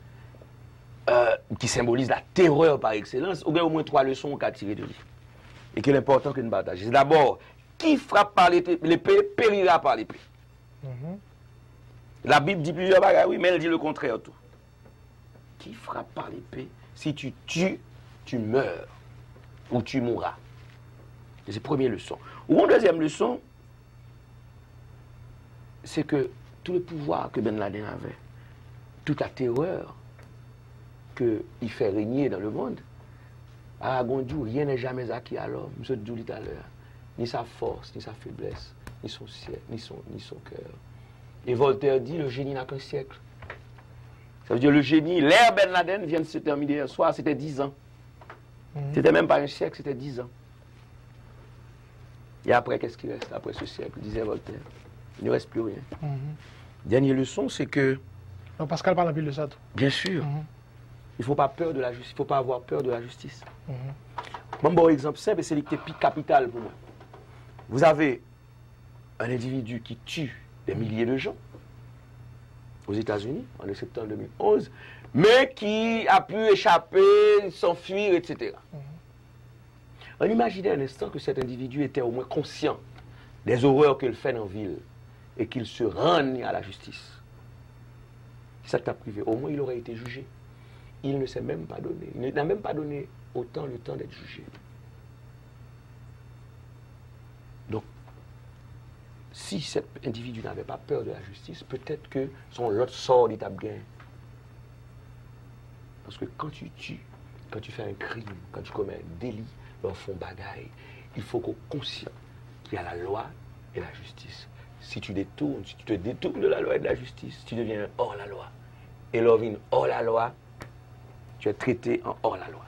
euh, qui symbolise la terreur par excellence, au moins trois leçons qu'on a tirées de lui. Et qu'il est important que nous partagions. D'abord, qui frappe par l'épée périra par l'épée. Mhm. La Bible dit plusieurs bagages, oui, mais elle dit le contraire tout. Qui frappe par l'épée, si tu tues, tu meurs ou tu mourras. C'est la première leçon. Ou une deuxième leçon, c'est que tout le pouvoir que Ben Laden avait, toute la terreur qu'il fait régner dans le monde, à Gondou, rien n'est jamais acquis à l'homme. Je te dis tout à l'heure. Ni sa force, ni sa faiblesse, ni son siècle, ni son, ni son cœur. Et Voltaire dit le génie n'a qu'un siècle. Ça veut dire le génie, l'ère Ben Laden vient de se terminer hier soir, c'était 10 ans. Mhm. C'était même pas un siècle, c'était 10 ans. Et après, qu'est-ce qui reste après ce siècle, disait Voltaire? Il ne reste plus rien. Mhm. Dernière leçon, c'est que, Donc Pascal parle de ça. tout. bien sûr, Mhm. il ne faut pas peur de la justice, il faut pas avoir peur de la justice. Mon bon exemple simple, c'est l'équité capital pour moi. Vous avez un individu qui tue des milliers de gens aux États-Unis en septembre 2011, mais qui a pu échapper, s'enfuir, etc. On imaginait un instant que cet individu était au moins conscient des horreurs qu'il fait en ville et qu'il se rende à la justice. Ça t'a privé, au moins il aurait été jugé. Il ne s'est même pas donné. Il n'a même pas donné autant le temps d'être jugé. Donc, si cet individu n'avait pas peur de la justice, peut-être que son lot sort d'étape gain. Parce que quand tu tues, quand tu fais un crime, quand tu commets un délit, leur font bagaille, il faut qu'on conscient qu'il y a la loi et la justice. Si tu détournes, si tu te détournes de la loi et de la justice, tu deviens hors la loi. Et l'orvine hors la loi, tu es traité en hors la loi.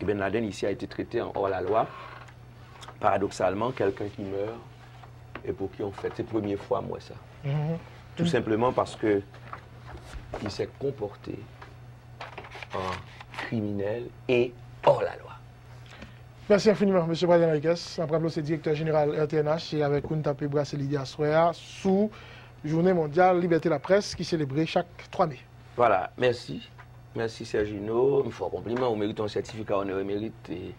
Et Ben Laden ici a été traité en hors la loi. Paradoxalement, quelqu'un qui meurt et pour qui on fait ses premières fois moi ça. Mhm. Tout simplement parce que il s'est comporté en criminel et hors la loi. Merci infiniment, M. Brian Enriquez. Après, c'est directeur général RTNH et avec une tapée bracelet Soya sous Journée mondiale Liberté de la presse qui célébrée chaque 3 mai. Voilà, merci. Merci Sergino. Il faut un compliment, on mérite un certificat et mérite et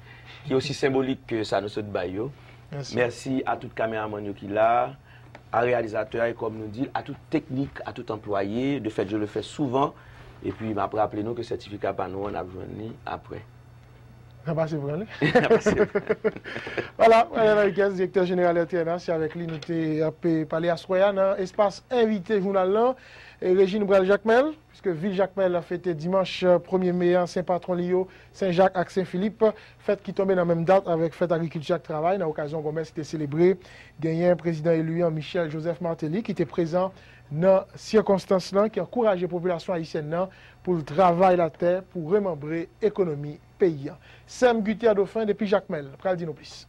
qui est aussi symbolique que ça nous saute baillot. Merci. Mersi a tout kameraman yo ki la, a realizateur, kom nou di, a tout teknik, a tout employé. De fèt, je le fè souvan. E pi m apre aple nou ke sertifika pa nou an apjwen ni apre. Nabase Brale. Voilà, Alain Henriquez, direkteur général RTNA, si avèk li nou te apè pale asroyan, espas invité jounal lan. Et Régine Bral Jacmel, puisque Ville Jacmel a fêté dimanche 1er mai en Saint-Patron Lio, Saint-Jacques et Saint-Philippe. Fête qui tombait dans la même date avec Fête Agriculture et Travail. Dans l'occasion, Gomez était célébré. Gagné un président élu en Michel Joseph Martelly qui était présent dans circonstances là, qui a encouragé la population haïtienne pour le travail la terre, pour remembrer l'économie pays. Sam Gutia Dauphin depuis Jacmel. Pral dis nous plus.